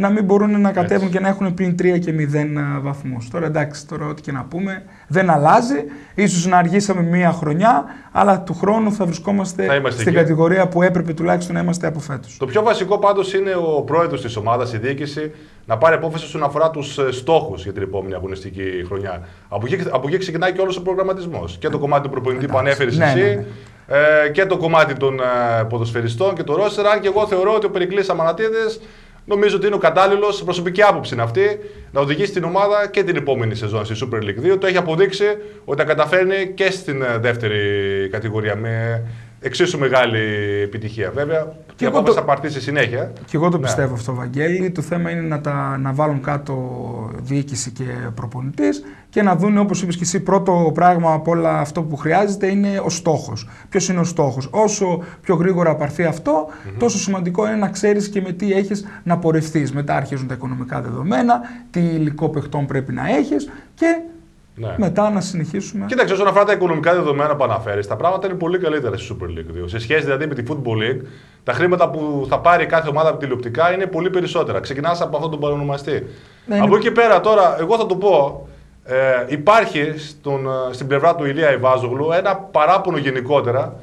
να μην μπορούν να κατέβουν Έτσι. και να έχουν πλην 3 και 0 ε, βαθμούς. Τώρα εντάξει, τώρα ό,τι και να πούμε δεν αλλάζει. Ίσως να αργήσαμε μία χρονιά, αλλά του χρόνου θα βρισκόμαστε θα στην εκεί. κατηγορία που έπρεπε τουλάχιστον να είμαστε από φέτος. Το πιο βασικό πάντως είναι ο πρόεδρος της ομάδας, η διοίκηση, να πάρει απόφαση όσον αφορά τους ε, στόχους για την επόμενη αγωνιστική χρονιά. Από εκεί, από εκεί ξεκινάει και όλος ο προγραμματισμός. Και το κομμάτι του προπονητή που ανέφερες ναι, εσύ, ναι, ναι. Ε, και το κομμάτι των ε, ποδοσφαιριστών και το ρόστερ. Αν και εγώ θεωρώ ότι ο Περικλής Αμανατίδης νομίζω ότι είναι ο κατάλληλος, προσωπική άποψη είναι αυτή, να οδηγήσει την ομάδα και την επόμενη σεζόν στη Super League 2. Το έχει αποδείξει ότι τα καταφέρνει και στην ε, δεύτερη κατηγορία με εξίσου μεγάλη επιτυχία βέβαια. Και η απόφαση το... θα πάρθει στη συνέχεια. Και εγώ το ναι. πιστεύω αυτό, Βαγγέλη. Το θέμα είναι να, τα, να βάλουν κάτω διοίκηση και προπονητής και να δουν, όπως είπες και εσύ, πρώτο πράγμα από όλα αυτό που χρειάζεται είναι ο στόχος. Ποιος είναι ο στόχος; Όσο πιο γρήγορα πάρθει αυτό, mm-hmm. τόσο σημαντικό είναι να ξέρεις και με τι έχεις να πορευτείς. Μετά αρχίζουν τα οικονομικά δεδομένα, τι υλικό παιχτών πρέπει να έχεις και ναι. Μετά να συνεχίσουμε. Κοίταξε, όσον αφορά τα οικονομικά δεδομένα που αναφέρεις, τα πράγματα είναι πολύ καλύτερα στη Super League 2. Σε σχέση δηλαδή με τη Football League, τα χρήματα που θα πάρει κάθε ομάδα από τηλεοπτικά είναι πολύ περισσότερα. Ξεκινάς από αυτόν τον παρονομαστή. Ναι, από εκεί πέρα τώρα, εγώ θα το πω, ε, υπάρχει στον, ε, στην πλευρά του Ηλία Ιβάζογλου ένα παράπονο γενικότερα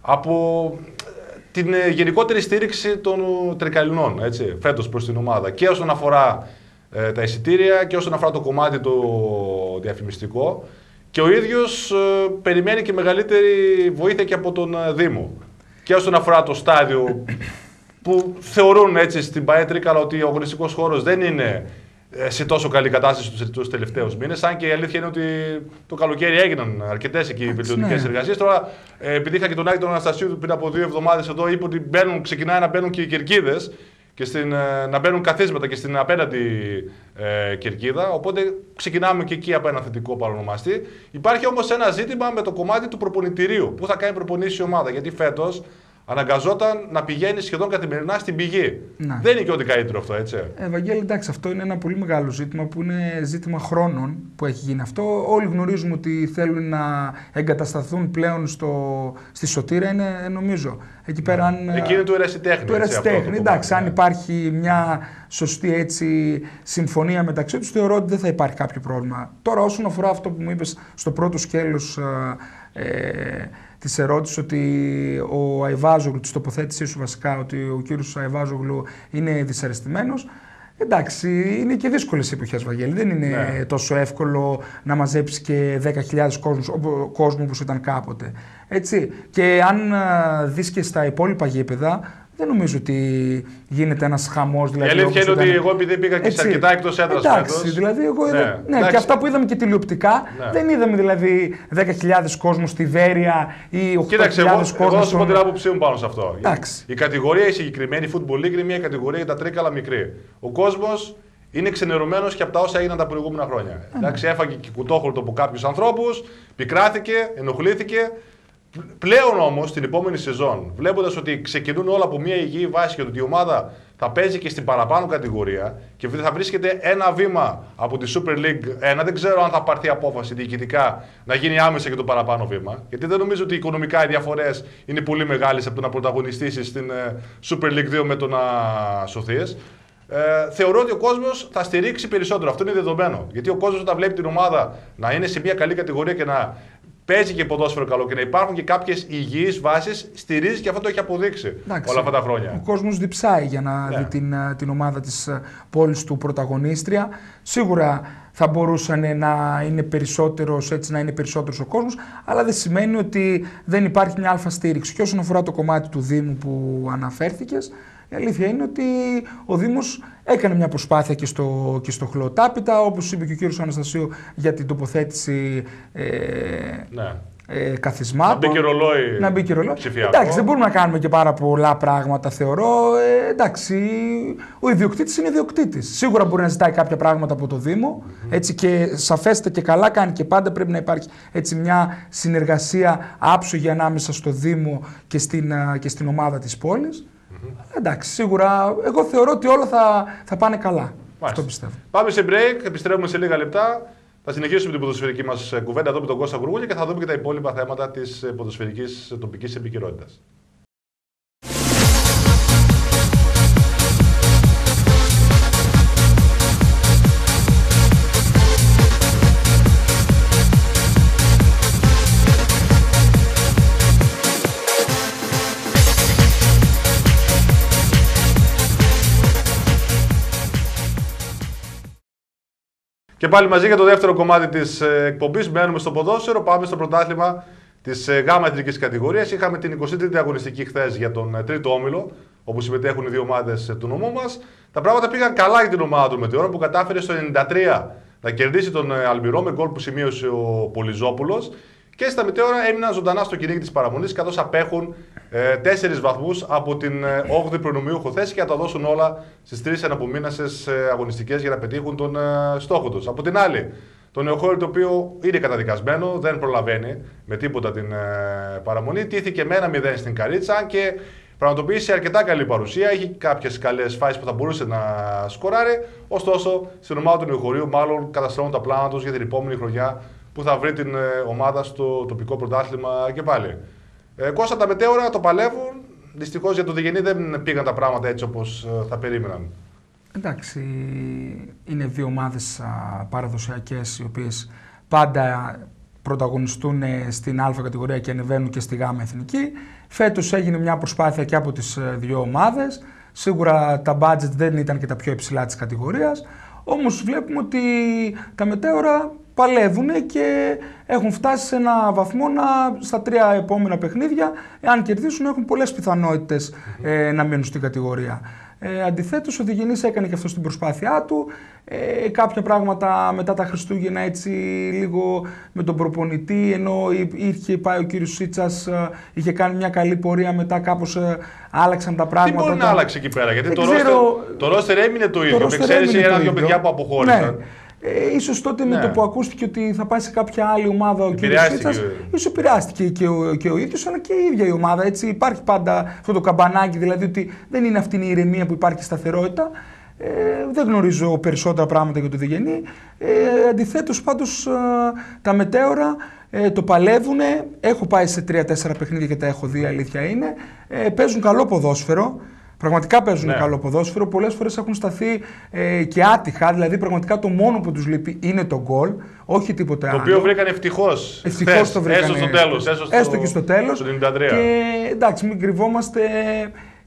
από ε, την ε, γενικότερη στήριξη των τρικαλινών έτσι, φέτος προς την ομάδα και όσον αφορά ε, τα εισιτήρια και όσον αφορά το κομμάτι το διαφημιστικό. Και ο ίδιος ε, περιμένει και μεγαλύτερη βοήθεια και από τον ε, Δήμο. Και όσον αφορά το στάδιο που θεωρούν έτσι στην Παέτρικα ότι ο αγωνιστικός χώρος δεν είναι σε τόσο καλή κατάσταση τους τελευταίους μήνες. Αν και η αλήθεια είναι ότι το καλοκαίρι έγιναν αρκετές εκεί βελτιωτικέ ναι. εργασίες. Τώρα, επειδή είχα και τον Άγιο τον Αναστασίου πριν από δύο εβδομάδες εδώ, είπε ότι μπαίνουν, ξεκινάει να μπαίνουν και οι κερκίδες και στην, ε, να μπαίνουν καθίσματα και στην απέναντι ε, κερκίδα. Οπότε ξεκινάμε και εκεί από ένα θετικό παρονομαστή. Υπάρχει όμως ένα ζήτημα με το κομμάτι του προπονητηρίου. Πού θα κάνει προπονήσει η ομάδα. Γιατί φέτος αναγκαζόταν να πηγαίνει σχεδόν καθημερινά στην πηγή. Να. Δεν είναι και ό,τι καλύτερο αυτό, έτσι. Ε, Ευαγγέλη, εντάξει, αυτό είναι ένα πολύ μεγάλο ζήτημα που είναι ζήτημα χρόνων που έχει γίνει αυτό. Όλοι γνωρίζουμε ότι θέλουν να εγκατασταθούν πλέον στο, στη σωτήρα, είναι νομίζω. Εκεί πέρα, αν, Εκεί είναι το ερασιτέχνη. το έτσι, αυτό ερασιτέχνη. το Εντάξει, αν κομμάτι, ναι. υπάρχει μια σωστή έτσι, συμφωνία μεταξύ τους, θεωρώ ότι δεν θα υπάρχει κάποιο πρόβλημα. Τώρα, όσον αφορά αυτό που μου είπες στο πρώτο σκέλος ε, ε, της ερώτησης, ότι ο Αϊβάζογλου, της τοποθέτησής σου βασικά, ότι ο κύριος Αϊβάζογλου είναι δυσαρεστημένος. Εντάξει, είναι και δύσκολες οι εποχές, Βαγγέλη. Δεν είναι Ναι. τόσο εύκολο να μαζέψεις και 10.000 κόσμους, οπο- κόσμος όπως ήταν κάποτε. Έτσι. Και αν δεις και στα υπόλοιπα γήπεδα, δεν νομίζω ότι γίνεται ένας χαμός. Η Δηλαδή, αλήθεια όπως είναι ότι ήταν. εγώ επειδή πήγα και σε Έτσι. αρκετά εκτός έδρας Εντάξει, φέτος, δηλαδή εγώ είδα. Ναι, Ναι, εντάξει. και αυτά που είδαμε και τηλεοπτικά, Ναι. δεν είδαμε δηλαδή 10.000 κόσμος στη Βέρεια ή 8.000 Κοίταξε, εγώ, εγώ κόσμος. θα σου πω στον- την άποψή μου πάνω σε αυτό. Εντάξει. Η κατηγορία η συγκεκριμένη Football League είναι μια κατηγορία για τα τρίκαλα μικρή. Ο κόσμος είναι ξενερωμένος και από τα όσα έγιναν τα προηγούμενα χρόνια. Εντάξει, έφαγε και κουτόχολτο από κάποιους ανθρώπους, πικράθηκε, ενοχλήθηκε. Πλέον όμως την επόμενη σεζόν, βλέποντας ότι ξεκινούν όλα από μια υγιή βάση και ότι η ομάδα θα παίζει και στην παραπάνω κατηγορία και θα βρίσκεται ένα βήμα από τη Super League 1, δεν ξέρω αν θα πάρθει απόφαση διοικητικά να γίνει άμεσα και το παραπάνω βήμα. Γιατί δεν νομίζω ότι οικονομικά οι διαφορές είναι πολύ μεγάλες από το να πρωταγωνιστήσεις στην ε, Super League 2 με το να σωθείς. Ε, θεωρώ ότι ο κόσμος θα στηρίξει περισσότερο. Αυτό είναι δεδομένο. Γιατί ο κόσμος όταν βλέπει την ομάδα να είναι σε μια καλή κατηγορία και να παίζει και ποδόσφαιρο καλό και να υπάρχουν και κάποιες υγιείς βάσεις, στηρίζει και αυτό το έχει αποδείξει Εντάξει, όλα αυτά τα Ο χρόνια. κόσμος διψάει για να Ναι. δει την, ε, την ομάδα της ε, πόλης του πρωταγωνίστρια. Σίγουρα θα μπορούσαν να είναι περισσότερος, έτσι να είναι περισσότερος ο κόσμος, αλλά δεν σημαίνει ότι δεν υπάρχει μια αλφα στήριξη. Και όσον αφορά το κομμάτι του Δήμου που αναφέρθηκες, η αλήθεια είναι ότι ο Δήμος έκανε μια προσπάθεια και στο, και στο χλωτάπιτα, όπως είπε και ο κύριος Αναστασίου για την τοποθέτηση ε, Ναι. ε, καθισμάτων. Να μπει και ρολόι Να μπει και ρολόι. ψηφιακό. Εντάξει, δεν μπορούμε να κάνουμε και πάρα πολλά πράγματα, θεωρώ. Ε, εντάξει, ο ιδιοκτήτης είναι ιδιοκτήτης. Σίγουρα μπορεί να ζητάει κάποια πράγματα από το δημο Έτσι και σαφέστε και καλά κάνει και πάντα πρέπει να υπάρχει έτσι μια συνεργασία άψογη ανάμεσα στο Δήμο και στην, α, και στην ομάδα της πόλης. Εντάξει, σίγουρα εγώ θεωρώ ότι όλα θα, θα πάνε καλά. Αυτό πιστεύω. Πάμε σε break, επιστρέφουμε σε λίγα λεπτά. Θα συνεχίσουμε την ποδοσφαιρική μας κουβέντα εδώ με τον Κώστα Γουργούλη και θα δούμε και τα υπόλοιπα θέματα της ποδοσφαιρικής τοπικής επικαιρότητας. Και πάλι μαζί για το δεύτερο κομμάτι της εκπομπής. Μένουμε στο ποδόσφαιρο. Πάμε στο πρωτάθλημα της ΓΑΜΑ εθνικής κατηγορίας. Είχαμε την 23η αγωνιστική χθες για τον ε, τρίτο όμιλο, όπου συμμετέχουν οι δύο ομάδες του νομού μας. Τα πράγματα πήγαν καλά για την ομάδα του Μετεώρα που κατάφερε στο 93 να κερδίσει τον ε, Αλμυρό με γκολ που σημείωσε ο Πολυζόπουλος. Και στα Μετέωρα έμειναν ζωντανά στο κυνήγι της παραμονής, καθώς απέχουν ε, 4 βαθμούς από την ε, 8η προνομιούχο θέση και θα τα δώσουν όλα στις τρεις αναπομείνασες ε, αγωνιστικές για να πετύχουν τον ε, στόχο τους. Από την άλλη, το νεοχώρι το οποίο είναι καταδικασμένο, δεν προλαβαίνει με τίποτα την ε, παραμονή, τήθηκε με ένα 0 στην Καρίτσα, αν και πραγματοποίησε αρκετά καλή παρουσία. Έχει κάποιες καλές φάσεις που θα μπορούσε να σκοράρει. Ωστόσο, στην ομάδα του νεοχωρίου, μάλλον καταστρώνουν τα πλάνα τους για την επόμενη χρονιά που θα βρει την ε, ομάδα στο τοπικό πρωτάθλημα και πάλι. Ε, Κώστα τα μετέωρα το παλεύουν. Δυστυχώς για το Διγενή δεν πήγαν τα πράγματα έτσι όπως θα περίμεναν. Εντάξει, είναι δύο ομάδες α, παραδοσιακές οι οποίες πάντα πρωταγωνιστούν ε, στην Α κατηγορία και ανεβαίνουν και στη Γ εθνική. Φέτος έγινε μια προσπάθεια και από τις ε, δύο ομάδες. Σίγουρα τα budget δεν ήταν και τα πιο υψηλά της κατηγορίας. Όμως βλέπουμε ότι τα μετέωρα παλεύουν και έχουν φτάσει σε ένα βαθμό να στα τρία επόμενα παιχνίδια, εάν κερδίσουν, έχουν πολλές πιθανότητες ε, να μείνουν στην κατηγορία. Ε, Αντιθέτως, ο Διγενή έκανε και αυτό την προσπάθειά του. Ε, κάποια πράγματα μετά τα Χριστούγεννα έτσι λίγο με τον προπονητή, ενώ είχε πάει ο κύριος Σίτσας, ε, είχε κάνει μια καλή πορεία, μετά κάπως ε, άλλαξαν τα πράγματα. Τι μπορεί να άλλαξε εκεί πέρα, γιατί το, ξέρω... το ρόστερ έμεινε το ίδιο. Με ξέρεις ένα-δύο παιδιά που αποχώρησαν. Ναι. Ε, ίσως τότε ναι. με το που ακούστηκε ότι θα πάει σε κάποια άλλη ομάδα ο κ. Σίτσας, ίσως επηρεάστηκε και ο, και ο ίδιος, αλλά και η ίδια η ομάδα. Έτσι, υπάρχει πάντα αυτό το καμπανάκι, δηλαδή ότι δεν είναι αυτή η ηρεμία που υπάρχει σταθερότητα. Ε, δεν γνωρίζω περισσότερα πράγματα για το Διγενή. Ε, αντιθέτως πάντως ε, τα μετέωρα ε, το παλεύουν. Έχω πάει σε 3-4 παιχνίδια και τα έχω δει, αλήθεια είναι. Ε, παίζουν καλό ποδόσφαιρο. Πραγματικά παίζουν ναι. καλό ποδόσφαιρο. Πολλές φορές έχουν σταθεί ε, και άτυχα. Δηλαδή, πραγματικά το μόνο που τους λείπει είναι το γκολ. Όχι τίποτα άλλο. Το οποίο βρήκαν ευτυχώς. Ευτυχώς το βρήκαν. Έστω στο τέλος. Έστω και στο τέλος. Και εντάξει, μην κρυβόμαστε.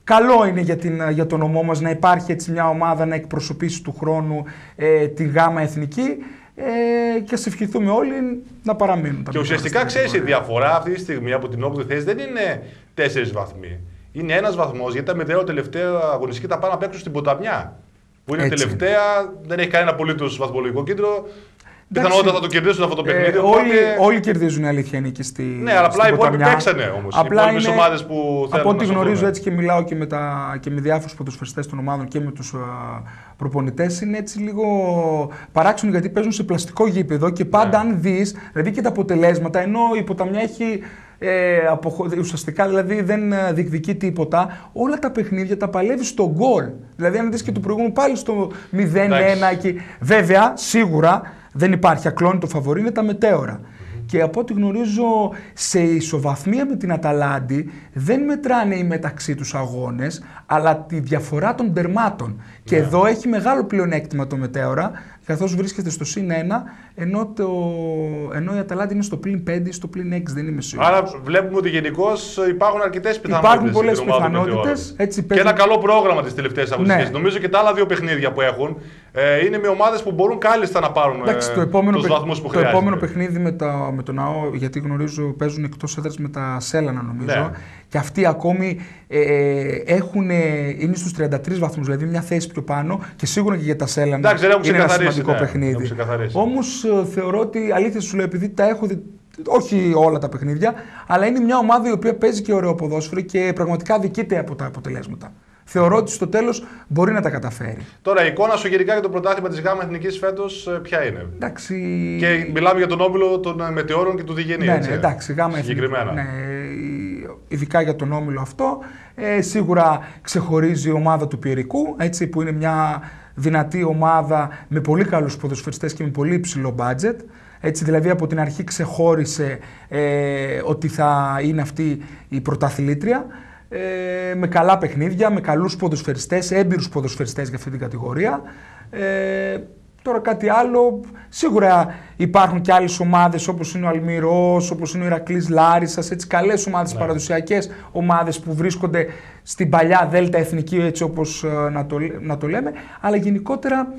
Καλό είναι για, την, για τον ομό μας να υπάρχει έτσι μια ομάδα να εκπροσωπήσει του χρόνου ε, τη γάμα εθνική ε, και σε ευχηθούμε όλοι να παραμείνουν. Και ουσιαστικά ξέρεις η διαφορά αυτή τη στιγμή από την όπλη θέση δεν είναι τέσσερις βαθμοί είναι ένας βαθμός γιατί τα μετρέω τελευταία αγωνιστική τα πάνε να παίξουν στην ποταμιά. Που είναι Έτσι. τελευταία, δεν έχει κανένα απολύτως βαθμολογικό κέντρο. Πιθανότατα θα το κερδίσουν αυτό το ε, παιχνίδι. Ε, οπότε... όλοι, όλοι κερδίζουν η αλήθεια είναι και στη. Ναι, αλλά απλά οι υπόλοιποι παίξανε όμως. Οι υπόλοιπες ομάδες που θέλουν. Από ό,τι γνωρίζω έτσι και μιλάω και με, τα, και με διάφορους ποδοσφαιριστές των ομάδων και με τους προπονητές, είναι έτσι λίγο παράξενο γιατί παίζουν σε πλαστικό γήπεδο και πάντα ναι. αν δεις, δηλαδή και τα αποτελέσματα, ενώ η ποταμιά έχει ε, ουσιαστικά δηλαδή δεν ε, διεκδικεί τίποτα. Όλα τα παιχνίδια τα παλεύεις στο γκολ. Δηλαδή, αν δεις και το προηγούμενο πάλι στο 0-1 εκεί. Βέβαια, σίγουρα δεν υπάρχει ακλόνητο φαβορή, είναι τα μετέωρα. Και από ό,τι γνωρίζω, σε ισοβαθμία με την Αταλάντη δεν μετράνε οι μεταξύ τους αγώνες, αλλά τη διαφορά των τερμάτων. Και ναι. εδώ έχει μεγάλο πλεονέκτημα το μετέωρα, καθώς βρίσκεται στο συν 1, ενώ, το, ενώ η Αταλάντη είναι στο πλήν 5 ή στο πλήν 6, δεν είμαι σίγουρος. Άρα βλέπουμε ότι γενικώς υπάρχουν αρκετές πιθανότητες. Υπάρχουν πολλές πιθανότητες. Και ένα καλό πρόγραμμα τις τελευταίες αγωνιστικέ. Ναι. Νομίζω και τα άλλα δύο παιχνίδια που έχουν ε, είναι με ομάδες που μπορούν κάλλιστα να πάρουν Εντάξει, ε, το επόμενο, τους βαθμούς που το επόμενο παιχνίδι με, τα, με τον ΑΟ, γιατί γνωρίζω παίζουν εκτός έδρας με τα Σέλανα νομίζω. Ναι. Και αυτοί ακόμη ε, έχουν, είναι στους 33 βαθμούς, δηλαδή μια θέση πιο πάνω και σίγουρα και για τα Σέλανα Εντάξει, είναι ένα σημαντικό ναι, παιχνίδι. Όμως ε, θεωρώ ότι αλήθεια σου λέω, επειδή τα έχω δει όχι όλα τα παιχνίδια, αλλά είναι μια ομάδα η οποία παίζει και ωραίο ποδόσφαιρο και πραγματικά δικείται από τα αποτελέσματα. Θεωρώ ότι στο τέλος μπορεί να τα καταφέρει. Τώρα, η εικόνα σου γενικά για το πρωτάθλημα της ΓΑΜΑ Εθνικής φέτος ε, ποια είναι; Εντάξει... Και μιλάμε για τον όμιλο των ε, Μετεώρων και του Διγενή. Ναι, ναι, εντάξει, ΓΑΜΑ Συγκεκριμένα. Ναι, ειδικά για τον όμιλο αυτό. Ε, σίγουρα ξεχωρίζει η ομάδα του Πιερικού, έτσι, που είναι μια δυνατή ομάδα με πολύ καλούς ποδοσφαιριστές και με πολύ υψηλό budget. Έτσι δηλαδή από την αρχή ξεχώρισε ε, ότι θα είναι αυτή η πρωταθλήτρια. Ε, με καλά παιχνίδια, με καλούς ποδοσφαιριστές, έμπειρους ποδοσφαιριστές για αυτή την κατηγορία. Ε, Τώρα κάτι άλλο, σίγουρα υπάρχουν και άλλες ομάδες όπως είναι ο Αλμυρός, όπως είναι ο Ηρακλής Λάρισας, έτσι καλές ομάδες ναι. παραδοσιακές ομάδες που βρίσκονται στην παλιά Δέλτα Εθνική, έτσι όπως ε, να, το, να το λέμε. Αλλά γενικότερα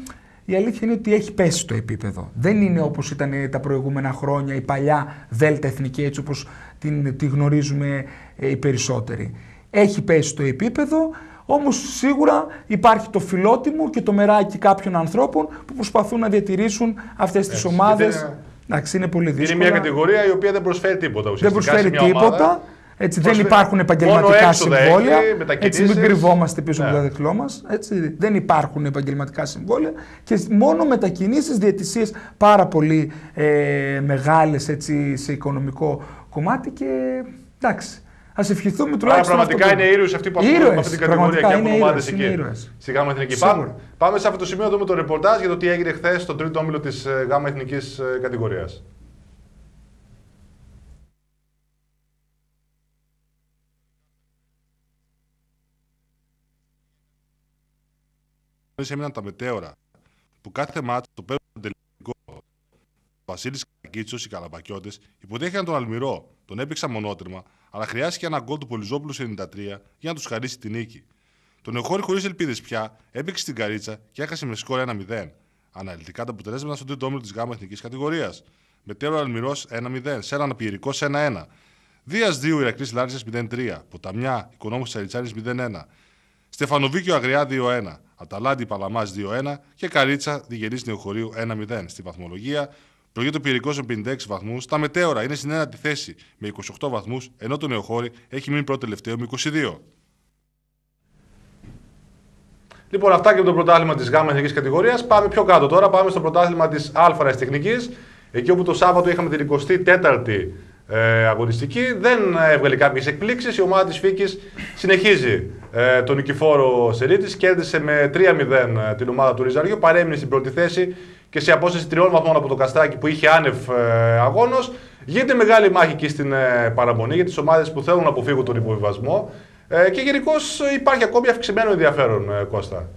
η αλήθεια είναι ότι έχει πέσει το επίπεδο. Δεν είναι όπως ήταν τα προηγούμενα χρόνια η παλιά Δέλτα Εθνική, έτσι όπως την, τη γνωρίζουμε ε, οι περισσότεροι. Έχει πέσει το επίπεδο. Όμως σίγουρα υπάρχει το φιλότιμο και το μεράκι κάποιων ανθρώπων που προσπαθούν να διατηρήσουν αυτές τις ομάδες. Εντάξει, είναι πολύ δύσκολο. Είναι μια κατηγορία η οποία δεν προσφέρει τίποτα ουσιαστικά. Δεν προσφέρει τίποτα. Έτσι, δεν υπάρχουν επαγγελματικά συμβόλαια. έτσι, μην κρυβόμαστε πίσω ναι. από το δεχτυλό μα. Δεν υπάρχουν επαγγελματικά συμβόλαια και μόνο μετακινήσεις, διαιτησίες πάρα πολύ ε, μεγάλες σε οικονομικό κομμάτι και εντάξει. Α ευχηθούμε τουλάχιστον. Άρα, πραγματικά είναι ήρωες αυτοί που ασχολούνται αυτή την κατηγορία και από ομάδες εκεί. Στη ΓΑΜΑ Εθνική. Πάμε, πάμε σε αυτό το σημείο να δούμε το ρεπορτάζ για το τι έγινε χθες στον τρίτο όμιλο της ε, ΓΑΜΑ Εθνικής ε, κατηγορίας. έμειναν τα μετέωρα που κάθε μάτι το παίρνουν τελικό. Ο Βασίλης Κακίτσο, οι Καλαμπακιώτες υποδέχηκαν τον Αλμυρό, τον έπαιξαν μονότριμα, αλλά χρειάστηκε ένα γκολ του Πολυζόπουλου 93 για να τους χαρίσει την νίκη. Τον Εχώρη χωρίς ελπίδες πια έπαιξε στην καρίτσα και έχασε με σκορ 1-0. Αναλυτικά τα αποτελέσματα στον τρίτο όμιλο της ΓΑΜΑ Εθνικής Κατηγορίας. Μετέωρα Αλμυρός 1-0, Σέραν Πιερικός 1-1. Δίας 2 Ηρακλής Λάρισας 0-3. Ποταμιά Οικονόμου Τσαριτσάρη 0-1. Στεφανοβίκιο Αγριά 2-1. Αταλάντη Παλαμάς 2-1 και Καρίτσα Διγενής Νεοχωρίου 1-0. Στη βαθμολογία προηγείται ο Πυρικό με 56 βαθμούς. Τα μετέωρα είναι στην ένατη θέση με 28 βαθμούς, ενώ το Νεοχώρι έχει μείνει πρώτο τελευταίο με 22. Λοιπόν, αυτά και από το πρωτάθλημα της ΓΑΜΑ Εθνικής Κατηγορίας. Πάμε πιο κάτω τώρα. Πάμε στο πρωτάθλημα της Α Τεχνικής. Εκεί όπου το Σάββατο είχαμε την 24η ε, αγωνιστική. Δεν έβγαλε κάποιες εκπλήξεις. Η ομάδα της Φίκης συνεχίζει ε, τον νικηφόρο Σερίτη. Κέρδισε με 3-0 ε, την ομάδα του Ριζαριού. Παρέμεινε στην πρώτη θέση και σε απόσταση τριών βαθμών από το Καστράκι που είχε άνευ ε, αγώνος. Γίνεται μεγάλη μάχη εκεί στην ε, παραμονή για τις ομάδες που θέλουν να αποφύγουν τον υποβιβασμό. Ε, και γενικώς υπάρχει ακόμη αυξημένο ενδιαφέρον, ε, Κώστα.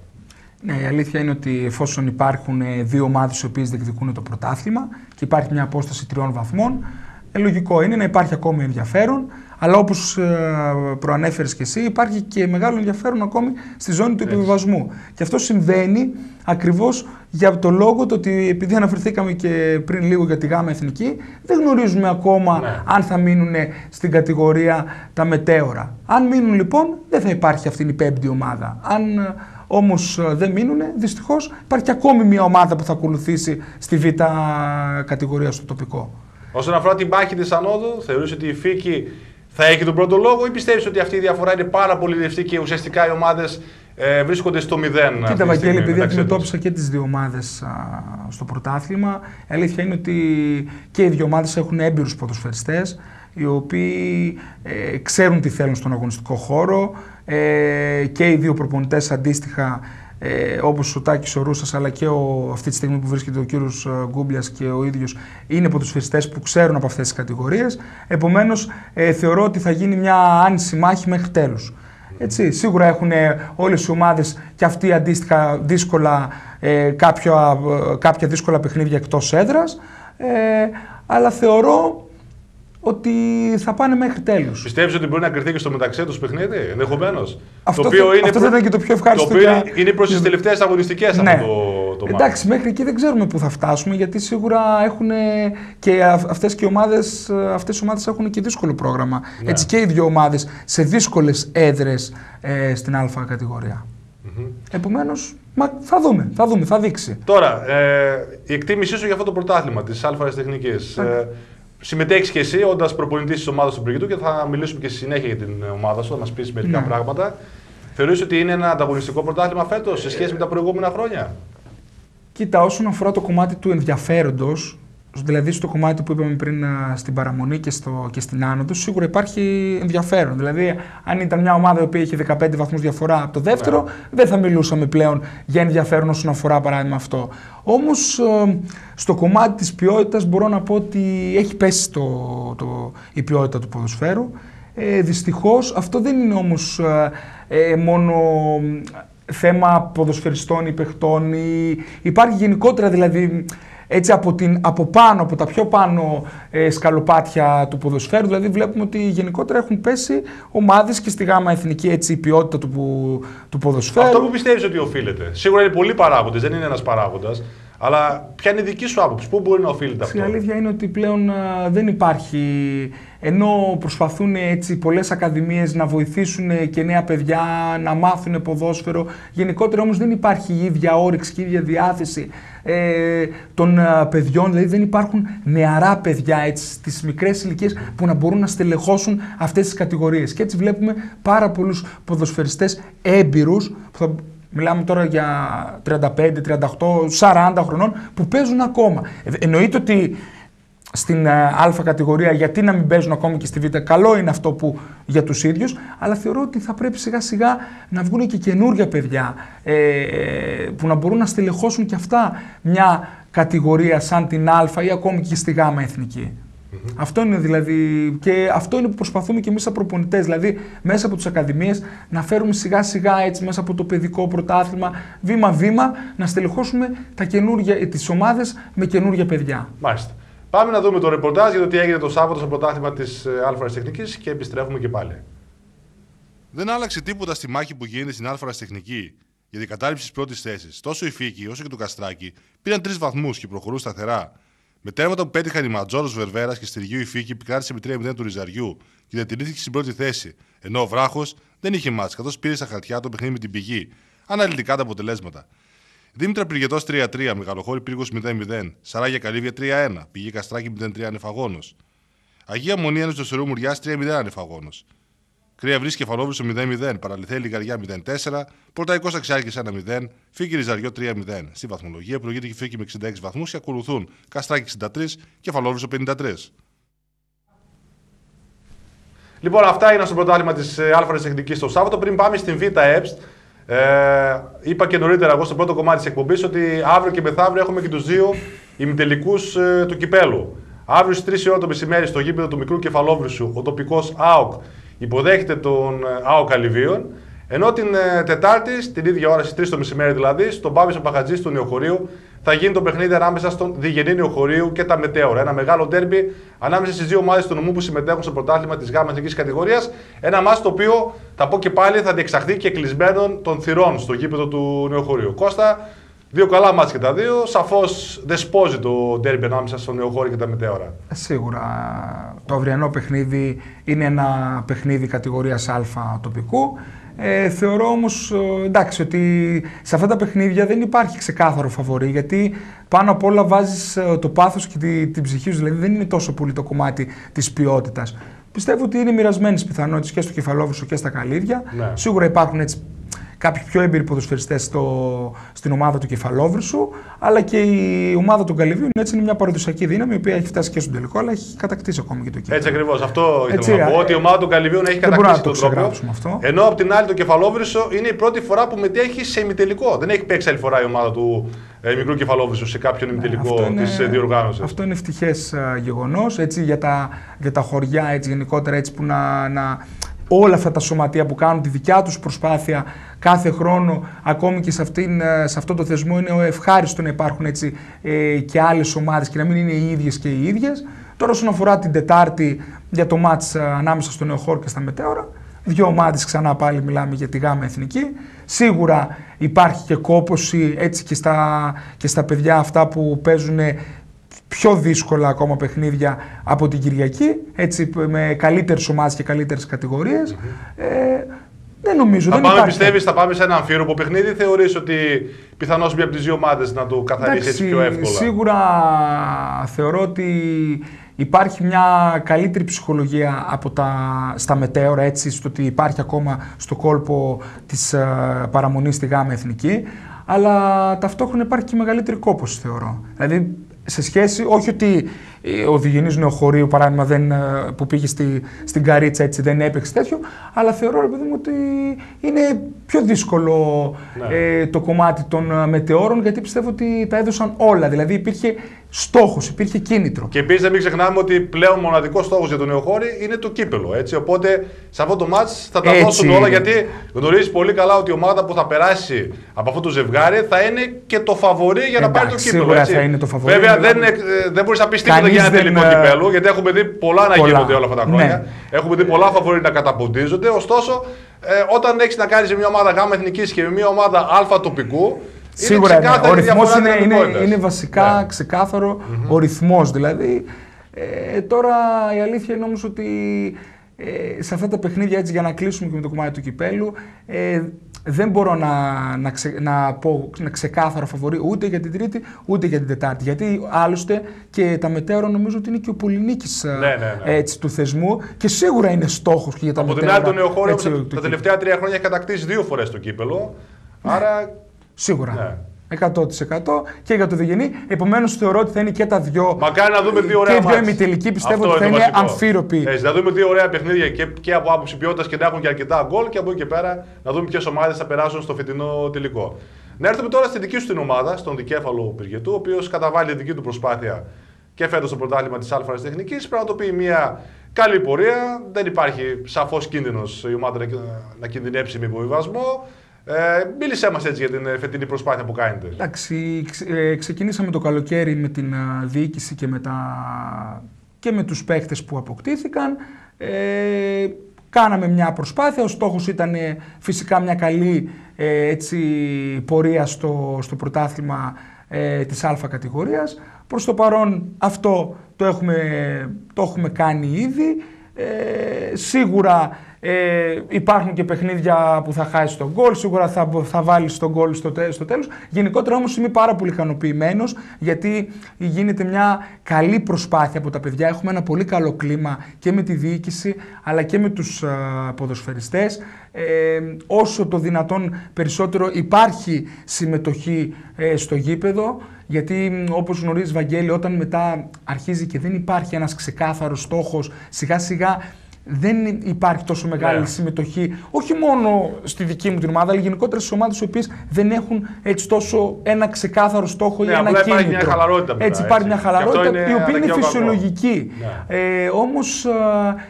Ναι, η αλήθεια είναι ότι εφόσον υπάρχουν ε, δύο ομάδες οι οποίες διεκδικούν το πρωτάθλημα και υπάρχει μια απόσταση τριών βαθμών, ε, λογικό είναι να υπάρχει ακόμη ενδιαφέρον. Αλλά όπως προανέφερες και εσύ, υπάρχει και μεγάλο ενδιαφέρον ακόμη στη ζώνη του επιβιβασμού. Και αυτό συμβαίνει ακριβώς για το λόγο το ότι επειδή αναφερθήκαμε και πριν λίγο για τη ΓΑΜΑ Εθνική, δεν γνωρίζουμε ακόμα ναι. αν θα μείνουν στην κατηγορία τα μετέωρα. Αν μείνουν λοιπόν, δεν θα υπάρχει αυτή η πέμπτη ομάδα. Αν όμως δεν μείνουν, δυστυχώς υπάρχει ακόμη μια ομάδα που θα ακολουθήσει στη β' κατηγορία στο τοπικό. Όσον αφορά την μάχη της Ανόδου, θεωρείς ότι η Φίκη θα έχει τον πρώτο λόγο ή πιστεύεις ότι αυτή η διαφορά είναι πάρα πολύ ρευστή και ουσιαστικά οι ομάδες ε, βρίσκονται στο μηδέν. Κοίτα, Βαγγέλη, επειδή αντιμετώπισα και τις δύο ομάδες στο πρωτάθλημα, η αλήθεια είναι ότι και οι δύο ομάδες έχουν έμπειρους ποδοσφαιριστές οι οποίοι ε, ξέρουν τι θέλουν στον αγωνιστικό χώρο ε, και οι δύο προπονητές αντίστοιχα ε, όπως ο Τάκης ο Ρούσας αλλά και ο, αυτή τη στιγμή που βρίσκεται ο κύριος ε, Γκούμπλιας και ο ίδιος είναι ποδοσφαιριστές που ξέρουν από αυτές τις κατηγορίες επομένως ε, θεωρώ ότι θα γίνει μια άνηση μάχη μέχρι τέλους. Έτσι, σίγουρα έχουν όλες οι ομάδες και αυτοί αντίστοιχα δύσκολα, ε, κάποια, κάποια δύσκολα παιχνίδια εκτός έδρας ε, αλλά θεωρώ ότι θα πάνε μέχρι τέλους. Πιστεύεις ότι μπορεί να κρυθεί και στο μεταξύ τους παιχνίδι, ενδεχομένως; Αυτό, το οποίο είναι αυτό θα ήταν και το πιο ευχάριστο. Το οποίο είναι προς τις τελευταίες αγωνιστικές ναι. αυτό το, το Εντάξει, μέχρι εκεί δεν ξέρουμε πού θα φτάσουμε, γιατί σίγουρα έχουν και αυτές οι ομάδες αυτές οι ομάδες έχουν και δύσκολο πρόγραμμα. Ναι. Έτσι και οι δύο ομάδες σε δύσκολες έδρες ε, στην Α κατηγορία. Mm-hmm. Επομένως, θα δούμε, θα δούμε, θα δείξει. Τώρα, ε, η εκτίμησή σου για αυτό το πρωτάθλημα της Α Τεχνικής. Ε, συμμετέχεις και εσύ όντας προπονητής της ομάδας του Μπριγκητού και θα μιλήσουμε και στη συνέχεια για την ομάδα σου, θα μας πεις μερικά ναι. πράγματα. Θεωρείς ότι είναι ένα ανταγωνιστικό πρωτάθλημα φέτος σε σχέση με τα προηγούμενα χρόνια; Κοίτα, όσον αφορά το κομμάτι του ενδιαφέροντος, δηλαδή στο κομμάτι που είπαμε πριν στην παραμονή και, στο, και στην άνοδο, σίγουρα υπάρχει ενδιαφέρον. Δηλαδή, αν ήταν μια ομάδα που είχε 15 βαθμούς διαφορά από το δεύτερο, ναι. δεν θα μιλούσαμε πλέον για ενδιαφέρον όσον αφορά παράδειγμα αυτό. Όμως, ε, στο κομμάτι της ποιότητας μπορώ να πω ότι έχει πέσει το, το, η ποιότητα του ποδοσφαίρου. Ε, Δυστυχώς αυτό δεν είναι όμως ε, ε, μόνο θέμα ποδοσφαιριστών ή παιχτών. Υπάρχει γενικότερα δηλαδή έτσι από, την, από πάνω, από τα πιο πάνω ε, σκαλοπάτια του ποδοσφαίρου. Δηλαδή βλέπουμε ότι γενικότερα έχουν πέσει ομάδες και στη γάμα εθνική έτσι, η ποιότητα του, του ποδοσφαίρου. Αυτό που πιστεύεις ότι οφείλεται. Σίγουρα είναι πολλοί παράγοντες, δεν είναι ένας παράγοντας. Αλλά ποια είναι η δική σου άποψη, πού μπορεί να οφείλεται αυτό; Η αλήθεια είναι ότι πλέον δεν υπάρχει. Ενώ προσπαθούν έτσι πολλές ακαδημίες να βοηθήσουν και νέα παιδιά να μάθουν ποδόσφαιρο, γενικότερα όμως δεν υπάρχει η ίδια όρεξη και η ίδια διάθεση ε, των παιδιών, δηλαδή δεν υπάρχουν νεαρά παιδιά έτσι, στις μικρές ηλικίες που να μπορούν να στελεχώσουν αυτές τις κατηγορίες. Και έτσι βλέπουμε πάρα πολλούς ποδοσφαιριστές έμπειρους, που Μιλάμε τώρα για 35, 38, 40 χρονών που παίζουν ακόμα. Ε, εννοείται ότι στην ε, Α κατηγορία, γιατί να μην παίζουν ακόμη και στη Β. Καλό είναι αυτό που για τους ίδιους, αλλά θεωρώ ότι θα πρέπει σιγά σιγά να βγουν και καινούργια παιδιά ε, που να μπορούν να στελεχώσουν και αυτά μια κατηγορία σαν την Α ή ακόμη και στη Γ εθνική. Αυτό είναι δηλαδή και αυτό είναι που προσπαθούμε και εμείς σαν προπονητές. Δηλαδή, μέσα από τις ακαδημίες να φέρουμε σιγά σιγά έτσι μέσα από το παιδικό πρωτάθλημα, βήμα-βήμα, να στελεχώσουμε τις ομάδες με καινούργια παιδιά. Μάλιστα. Πάμε να δούμε το ρεπορτάζ για το τι έγινε το Σάββατο στο πρωτάθλημα της ε, Αλφα Τεχνικής και επιστρέφουμε και πάλι. Δεν άλλαξε τίποτα στη μάχη που γίνεται στην Αλφα Τεχνική για την κατάληψη της πρώτης θέσης. Τόσο η Φίκη όσο και το Καστράκι πήραν τρεις βαθμούς και προχωρούν σταθερά. Με τέρματα που πέτυχαν οι Ματζόρος Βερβέρας και Στυργίου η Φίκη επικράτησε με 3-0 του Ριζαριού και διατηρήθηκε στην πρώτη θέση. Ενώ ο Βράχος δεν είχε μάτς, καθώς πήρε στα χαρτιά το παιχνίδι με την πηγή. Αναλυτικά τα αποτελέσματα. Δήμητρα Πυργετό 3-3, Μεγαλοχώρη Πύργο 0-0, Σαράγια Καλύβια 3-1, Πηγή Καστράκη 0-3 ανεφαγόνος. Αγία Μονία Ένωση Σερού Μουριάς 3-0 ανεφαγόνος. Κρύα Βρύση Κεφαλόβρυσο 0-0, Παραλυθέ Λιγαριά 0-4, Πορταϊκό Αξιάρχη 1-0, Φίκη Ριζαριό 3-0. Στη βαθμολογία προηγείται και Φίκη με 66 βαθμούς και ακολουθούν Καστράκη 63, Κεφαλόβρυσο 53. Λοιπόν, αυτά είναι στο πρωτάθλημα της Αλφα Τεχνική το Σάββατο. Πριν πάμε στην Β' ΕΠΣΤ, ε, είπα και νωρίτερα εγώ στο πρώτο κομμάτι της εκπομπής ότι αύριο και μεθαύριο έχουμε και τους δύο ημιτελικούς ε, του κυπέλου. Αύριο στις 3 ώρα το μεσημέρι στο γήπεδο του μικρού κεφαλόβρυσου ο τοπικός ΑΟΚ υποδέχεται τον ε, ΑΟΚ Αλιβίων. Ενώ την ε, Τετάρτη, την ίδια ώρα στις 3 το μεσημέρι δηλαδή, στον Πάβησο Παχατζή του Νεοχωρίου, θα γίνει το παιχνίδι ανάμεσα στον Διγενή Νεοχωρίου και τα Μετέωρα. Ένα μεγάλο ντέρμπι ανάμεσα στις δύο ομάδες του νομού που συμμετέχουν στο πρωτάθλημα της ΓΑΜΑ Εθνικής Κατηγορίας. Ένα μάτι το οποίο, θα πω και πάλι, θα διεξαχθεί και κλεισμένων των θυρών στο γήπεδο του Νεοχωρίου. Κώστα, Δύο καλά μάτια και τα δύο. Σαφώς δεσπόζει το ντέρμπι ανάμεσα στον Νεοχώρη και τα Μετέωρα. Σίγουρα. Το αυριανό παιχνίδι είναι ένα παιχνίδι κατηγορίας Α τοπικού. Ε, θεωρώ όμως εντάξει ότι σε αυτά τα παιχνίδια δεν υπάρχει ξεκάθαρο φαβορή γιατί πάνω απ' όλα βάζεις ε, το πάθος και τη, την ψυχή σου. Δηλαδή δεν είναι τόσο πολύ το κομμάτι της ποιότητας. Πιστεύω ότι είναι μοιρασμένες πιθανότητες και στο κεφαλόβουσο και στα καλύδια. Ναι. Σίγουρα υπάρχουν έτσι κάποιοι πιο έμπειροι ποδοσφαιριστές στο, στην ομάδα του Κεφαλόβρυσου, αλλά και η ομάδα των Καλυβίων έτσι είναι μια παραδοσιακή δύναμη, η οποία έχει φτάσει και στον τελικό, αλλά έχει κατακτήσει ακόμη και το κύπελο. Έτσι ακριβώς. Αυτό ήθελα να πω. Ότι η ομάδα των Καλυβίων έχει κατακτήσει τον τρόπο. Αυτό. Ενώ από την άλλη το Κεφαλόβρυσο είναι η πρώτη φορά που μετέχει σε ημιτελικό. Δεν έχει παίξει άλλη φορά η ομάδα του ε, μικρού κεφαλόβρυσου σε κάποιον ημιτελικό της ε, διοργάνωσης. Αυτό είναι ευτυχές ε, γεγονός. Για, τα, για τα χωριά έτσι, γενικότερα έτσι, που να, να όλα αυτά τα σωματεία που κάνουν τη δικιά τους προσπάθεια κάθε χρόνο, ακόμη και σε, αυτήν, ε, σε αυτό το θεσμό, είναι ευχάριστο να υπάρχουν έτσι, ε, και άλλες ομάδες και να μην είναι οι ίδιες και οι ίδιες. Τώρα όσον αφορά την Τετάρτη για το μάτς ε, ανάμεσα στο Νεοχώρ και στα Μετέωρα, δύο ομάδες ξανά πάλι μιλάμε για τη ΓΑΜΑ Εθνική. Σίγουρα υπάρχει και κόποση έτσι και στα, και στα παιδιά αυτά που παίζουν πιο δύσκολα ακόμα παιχνίδια από την Κυριακή, έτσι με καλύτερες ομάδες και καλύτερες κατηγορίες. Ε, δεν νομίζω. Θα δεν πάμε, πιστεύεις, θα πάμε σε ένα αμφίροπο παιχνίδι. Θεωρείς ότι πιθανώς μία από τις δύο ομάδες να το καθαρίσει έτσι πιο εύκολα; Σίγουρα θεωρώ ότι υπάρχει μια καλύτερη ψυχολογία από τα, στα μετέωρα, έτσι, στο ότι υπάρχει ακόμα στο κόλπο της uh, παραμονής στη ΓΑΜΑ Εθνική, αλλά ταυτόχρονα υπάρχει και μεγαλύτερη κόπωση, θεωρώ. Δηλαδή, σε σχέση, όχι ότι ε, ο Διγενής Νεοχωρίου, παράδειγμα, δεν, ε, που πήγε στη, στην Καρίτσα έτσι δεν έπαιξε τέτοιο, αλλά θεωρώ ρε μου ότι είναι πιο δύσκολο ναι. ε, το κομμάτι των μετεώρων γιατί πιστεύω ότι τα έδωσαν όλα. Δηλαδή υπήρχε στόχος, υπήρχε κίνητρο. Και επίσης δεν μην ξεχνάμε ότι πλέον μοναδικός στόχος για τον Νεοχώρη είναι το κύπελο. Έτσι. Οπότε σε αυτό το μάτς θα τα έτσι. δώσουν όλα γιατί γνωρίζεις πολύ καλά ότι η ομάδα που θα περάσει από αυτό το ζευγάρι θα είναι και το φαβορή για να πάρει το κύπελο. Σίγουρα έτσι. θα είναι το φαβορή. Βέβαια δεν, δεν μπορείς να πεις τίποτα για ένα τελικό δεν... κυπέλο γιατί έχουμε δει πολλά να πολλά. γίνονται όλα αυτά τα χρόνια. Ναι. Έχουμε δει πολλά φαβορή να καταποντίζονται. Ωστόσο, ε, όταν έχεις να κάνεις μια ομάδα γάμα εθνικής και μια ομάδα αλφα τοπικού, Σίγουρα ναι. Ο ρυθμός είναι, είναι, είναι, βασικά ναι. ξεκάθαρο mm-hmm. ο ρυθμός. Δηλαδή, ε, τώρα η αλήθεια είναι όμως ότι ε, σε αυτά τα παιχνίδια, έτσι για να κλείσουμε και με το κομμάτι του κυπέλου, ε, δεν μπορώ να, να, ξε, να πω να ξεκάθαρο φαβορή ούτε για την Τρίτη ούτε για την Τετάρτη. Γιατί άλλωστε και τα μετέωρα νομίζω ότι είναι και ο πολυνίκης ε, ναι, ναι, ναι. του θεσμού και σίγουρα είναι στόχος και για τα Από μετέωρα. Από την άλλη, τον Νεοχώριο τα τελευταία τρία χρόνια έχει κατακτήσει δύο φορές το κύπελο. Άρα Σίγουρα. Ναι. 100% και για το Διγενή. Επομένως θεωρώ ότι θα είναι και τα δυο. Μακάρι να δούμε δύο ωραία Και δύο ημιτελικοί πιστεύω ότι θα είναι, είναι αμφίροποι. Έτσι, να δούμε δύο ωραία παιχνίδια και, και από άποψη ποιότητας και να έχουν και αρκετά γκολ και από εκεί και πέρα να δούμε ποιες ομάδες θα περάσουν στο φετινό τελικό. Να έρθουμε τώρα στη δική σου την ομάδα, στον δικέφαλο Πυργετού, ο οποίος καταβάλει δική του προσπάθεια και φέτος στο πρωτάθλημα της Α Τεχνικής. Πραγματοποιεί μια καλή πορεία. Δεν υπάρχει σαφώς κίνδυνος η ομάδα να κινδυνεύσει με υποβιβασμό. Ε, μίλησέ μας έτσι για την ε, φετινή προσπάθεια που κάνετε. Εντάξει, ε, ξεκινήσαμε το καλοκαίρι με την διοίκηση και με, τα... και με τους παίχτες που αποκτήθηκαν. Ε, κάναμε μια προσπάθεια, ο στόχος ήταν ε, φυσικά μια καλή έτσι, πορεία στο, στο πρωτάθλημα ε, της Α κατηγορίας. Προς το παρόν αυτό το έχουμε, το έχουμε κάνει ήδη. Ε, σίγουρα ε, υπάρχουν και παιχνίδια που θα χάσει τον γκολ, σίγουρα θα, θα βάλει τον γκολ στο, στο τέλος. Γενικότερα όμως είμαι πάρα πολύ ικανοποιημένος γιατί γίνεται μια καλή προσπάθεια από τα παιδιά. Έχουμε ένα πολύ καλό κλίμα και με τη διοίκηση αλλά και με τους α, ποδοσφαιριστές. Ε, όσο το δυνατόν περισσότερο υπάρχει συμμετοχή ε, στο γήπεδο γιατί όπως γνωρίζει Βαγγέλη όταν μετά αρχίζει και δεν υπάρχει ένας ξεκάθαρος στόχος σιγά σιγά δεν υπάρχει τόσο μεγάλη ναι. συμμετοχή, όχι μόνο στη δική μου την ομάδα, αλλά γενικότερα στις ομάδες οι οποίες δεν έχουν έτσι τόσο ένα ξεκάθαρο στόχο ναι, ή ένα κίνητρο. Υπάρχει μια χαλαρότητα. Μετά, έτσι, υπάρχει μια χαλαρότητα η οποία είναι φυσιολογική. Ναι. Ε, Όμως,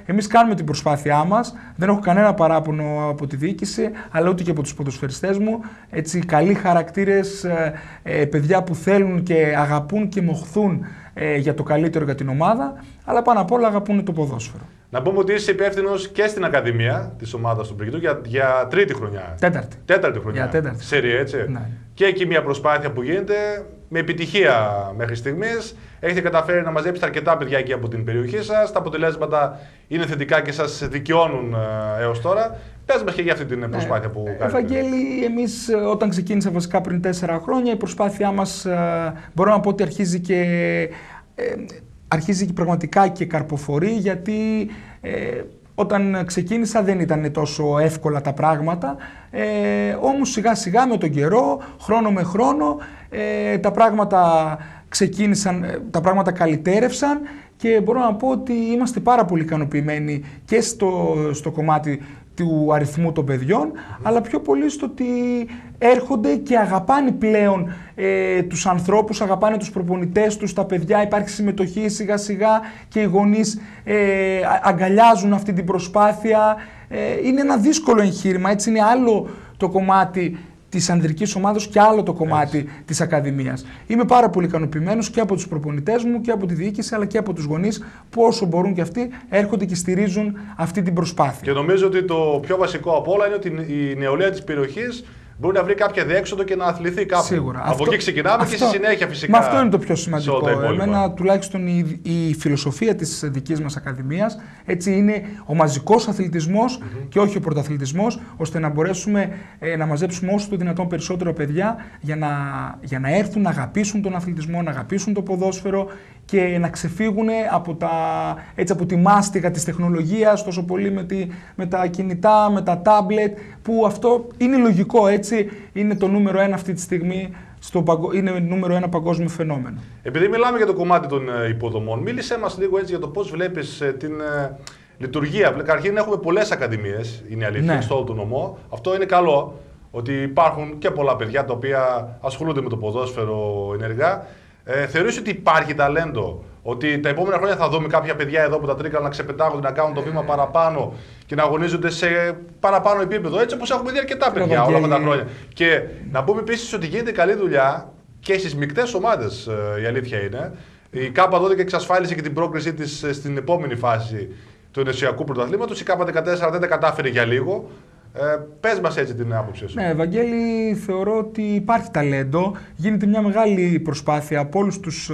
εμείς κάνουμε την προσπάθειά μας. Δεν έχω κανένα παράπονο από τη διοίκηση, αλλά ούτε και από τους ποδοσφαιριστές μου. Έτσι, καλοί χαρακτήρες, ε, ε, παιδιά που θέλουν και αγαπούν και μοχθούν ε, για το καλύτερο για την ομάδα, αλλά πάνω απ' όλα αγαπούν το ποδόσφαιρο. Να πούμε ότι είσαι υπεύθυνο και στην Ακαδημία της ομάδας του Μπριγκητού για, για τρίτη χρονιά. Τέταρτη. Τέταρτη χρονιά. Για τέταρτη. Σερή, έτσι. Ναι. Και εκεί μια προσπάθεια που γίνεται με επιτυχία μέχρι στιγμής. Έχετε καταφέρει να μαζέψετε αρκετά παιδιά εκεί από την περιοχή σας. Τα αποτελέσματα είναι θετικά και σας δικαιώνουν ε, έως τώρα. Πες μας και για αυτή την προσπάθεια που κάνετε. Ευαγγέλη, εμείς όταν ξεκίνησα βασικά πριν τέσσερα χρόνια, η προσπάθειά μας μπορώ να πω ότι αρχίζει και. Ε, αρχίζει και πραγματικά και καρποφορεί γιατί ε, όταν ξεκίνησα δεν ήταν τόσο εύκολα τα πράγματα, ε, όμως σιγά σιγά με τον καιρό, χρόνο με χρόνο, ε, τα πράγματα ξεκίνησαν, ε, τα πράγματα καλυτέρευσαν και μπορώ να πω ότι είμαστε πάρα πολύ ικανοποιημένοι και στο, στο κομμάτι του αριθμού των παιδιών, αλλά πιο πολύ στο ότι έρχονται και αγαπάνε πλέον ε, τους ανθρώπους, αγαπάνε τους προπονητές τους, τα παιδιά, υπάρχει συμμετοχή σιγά σιγά και οι γονείς ε, αγκαλιάζουν αυτή την προσπάθεια. Ε, είναι ένα δύσκολο εγχείρημα, έτσι είναι άλλο το κομμάτι της ανδρικής ομάδα και άλλο το κομμάτι της Ακαδημίας. Είμαι πάρα πολύ ικανοποιημένος και από τους προπονητές μου και από τη διοίκηση αλλά και από τους γονείς που όσο μπορούν και αυτοί έρχονται και στηρίζουν αυτή την προσπάθεια. Και νομίζω ότι το πιο βασικό από όλα είναι ότι η νεολαία της περιοχής μπορεί να βρει κάποια διέξοδο και να αθληθεί κάπου. Σίγουρα. Από εκεί ξεκινάμε αυτό, και στη συνέχεια φυσικά. Μα αυτό είναι το πιο σημαντικό. Εμένα τουλάχιστον η, η φιλοσοφία της δικής μας Ακαδημίας έτσι είναι ο μαζικός και όχι ο πρωταθλητισμός, ώστε να μπορέσουμε ε, να μαζέψουμε όσο το δυνατόν περισσότερο παιδιά για να, για να έρθουν να αγαπήσουν τον αθλητισμό, να αγαπήσουν το ποδόσφαιρο και να ξεφύγουν από, τα, έτσι, από τη μάστιγα της τεχνολογίας τόσο πολύ με, τη, με τα κινητά, με τα τάμπλετ που αυτό είναι λογικό έτσι, είναι το νούμερο ένα αυτή τη στιγμή στο, είναι νούμερο ένα παγκόσμιο φαινόμενο. Επειδή μιλάμε για το κομμάτι των ε, υποδομών, μίλησέ μας λίγο έτσι για το πώς βλέπεις ε, την ε, λειτουργία. Καταρχήν έχουμε πολλές ακαδημίες, είναι αλήθεια, ναι. στο όλο το νομό. Αυτό είναι καλό, ότι υπάρχουν και πολλά παιδιά τα οποία ασχολούνται με το ποδόσφαιρο ενεργά. Ε, θεωρείς ότι υπάρχει ταλέντο, ότι τα επόμενα χρόνια θα δούμε κάποια παιδιά εδώ που τα τρίκαλα να ξεπετάγονται, να κάνουν το βήμα παραπάνω και να αγωνίζονται σε παραπάνω επίπεδο, έτσι όπως έχουμε δει αρκετά παιδιά όλα αυτά τα χρόνια. Και να πούμε επίσης ότι γίνεται καλή δουλειά και στις μεικτές ομάδες, ε, η αλήθεια είναι. Η ΚΑΠΑ 12 εξασφάλισε και την πρόκρισή της ε, στην επόμενη φάση του ενωσιακού πρωταθλήματος. Η ΚΑΠΑ 14 δεν τα κατάφερε για λίγο. Ε, Πες μας έτσι την άποψή σου. Ναι, Ευαγγέλη, θεωρώ ότι υπάρχει ταλέντο. Γίνεται μια μεγάλη προσπάθεια από όλους τους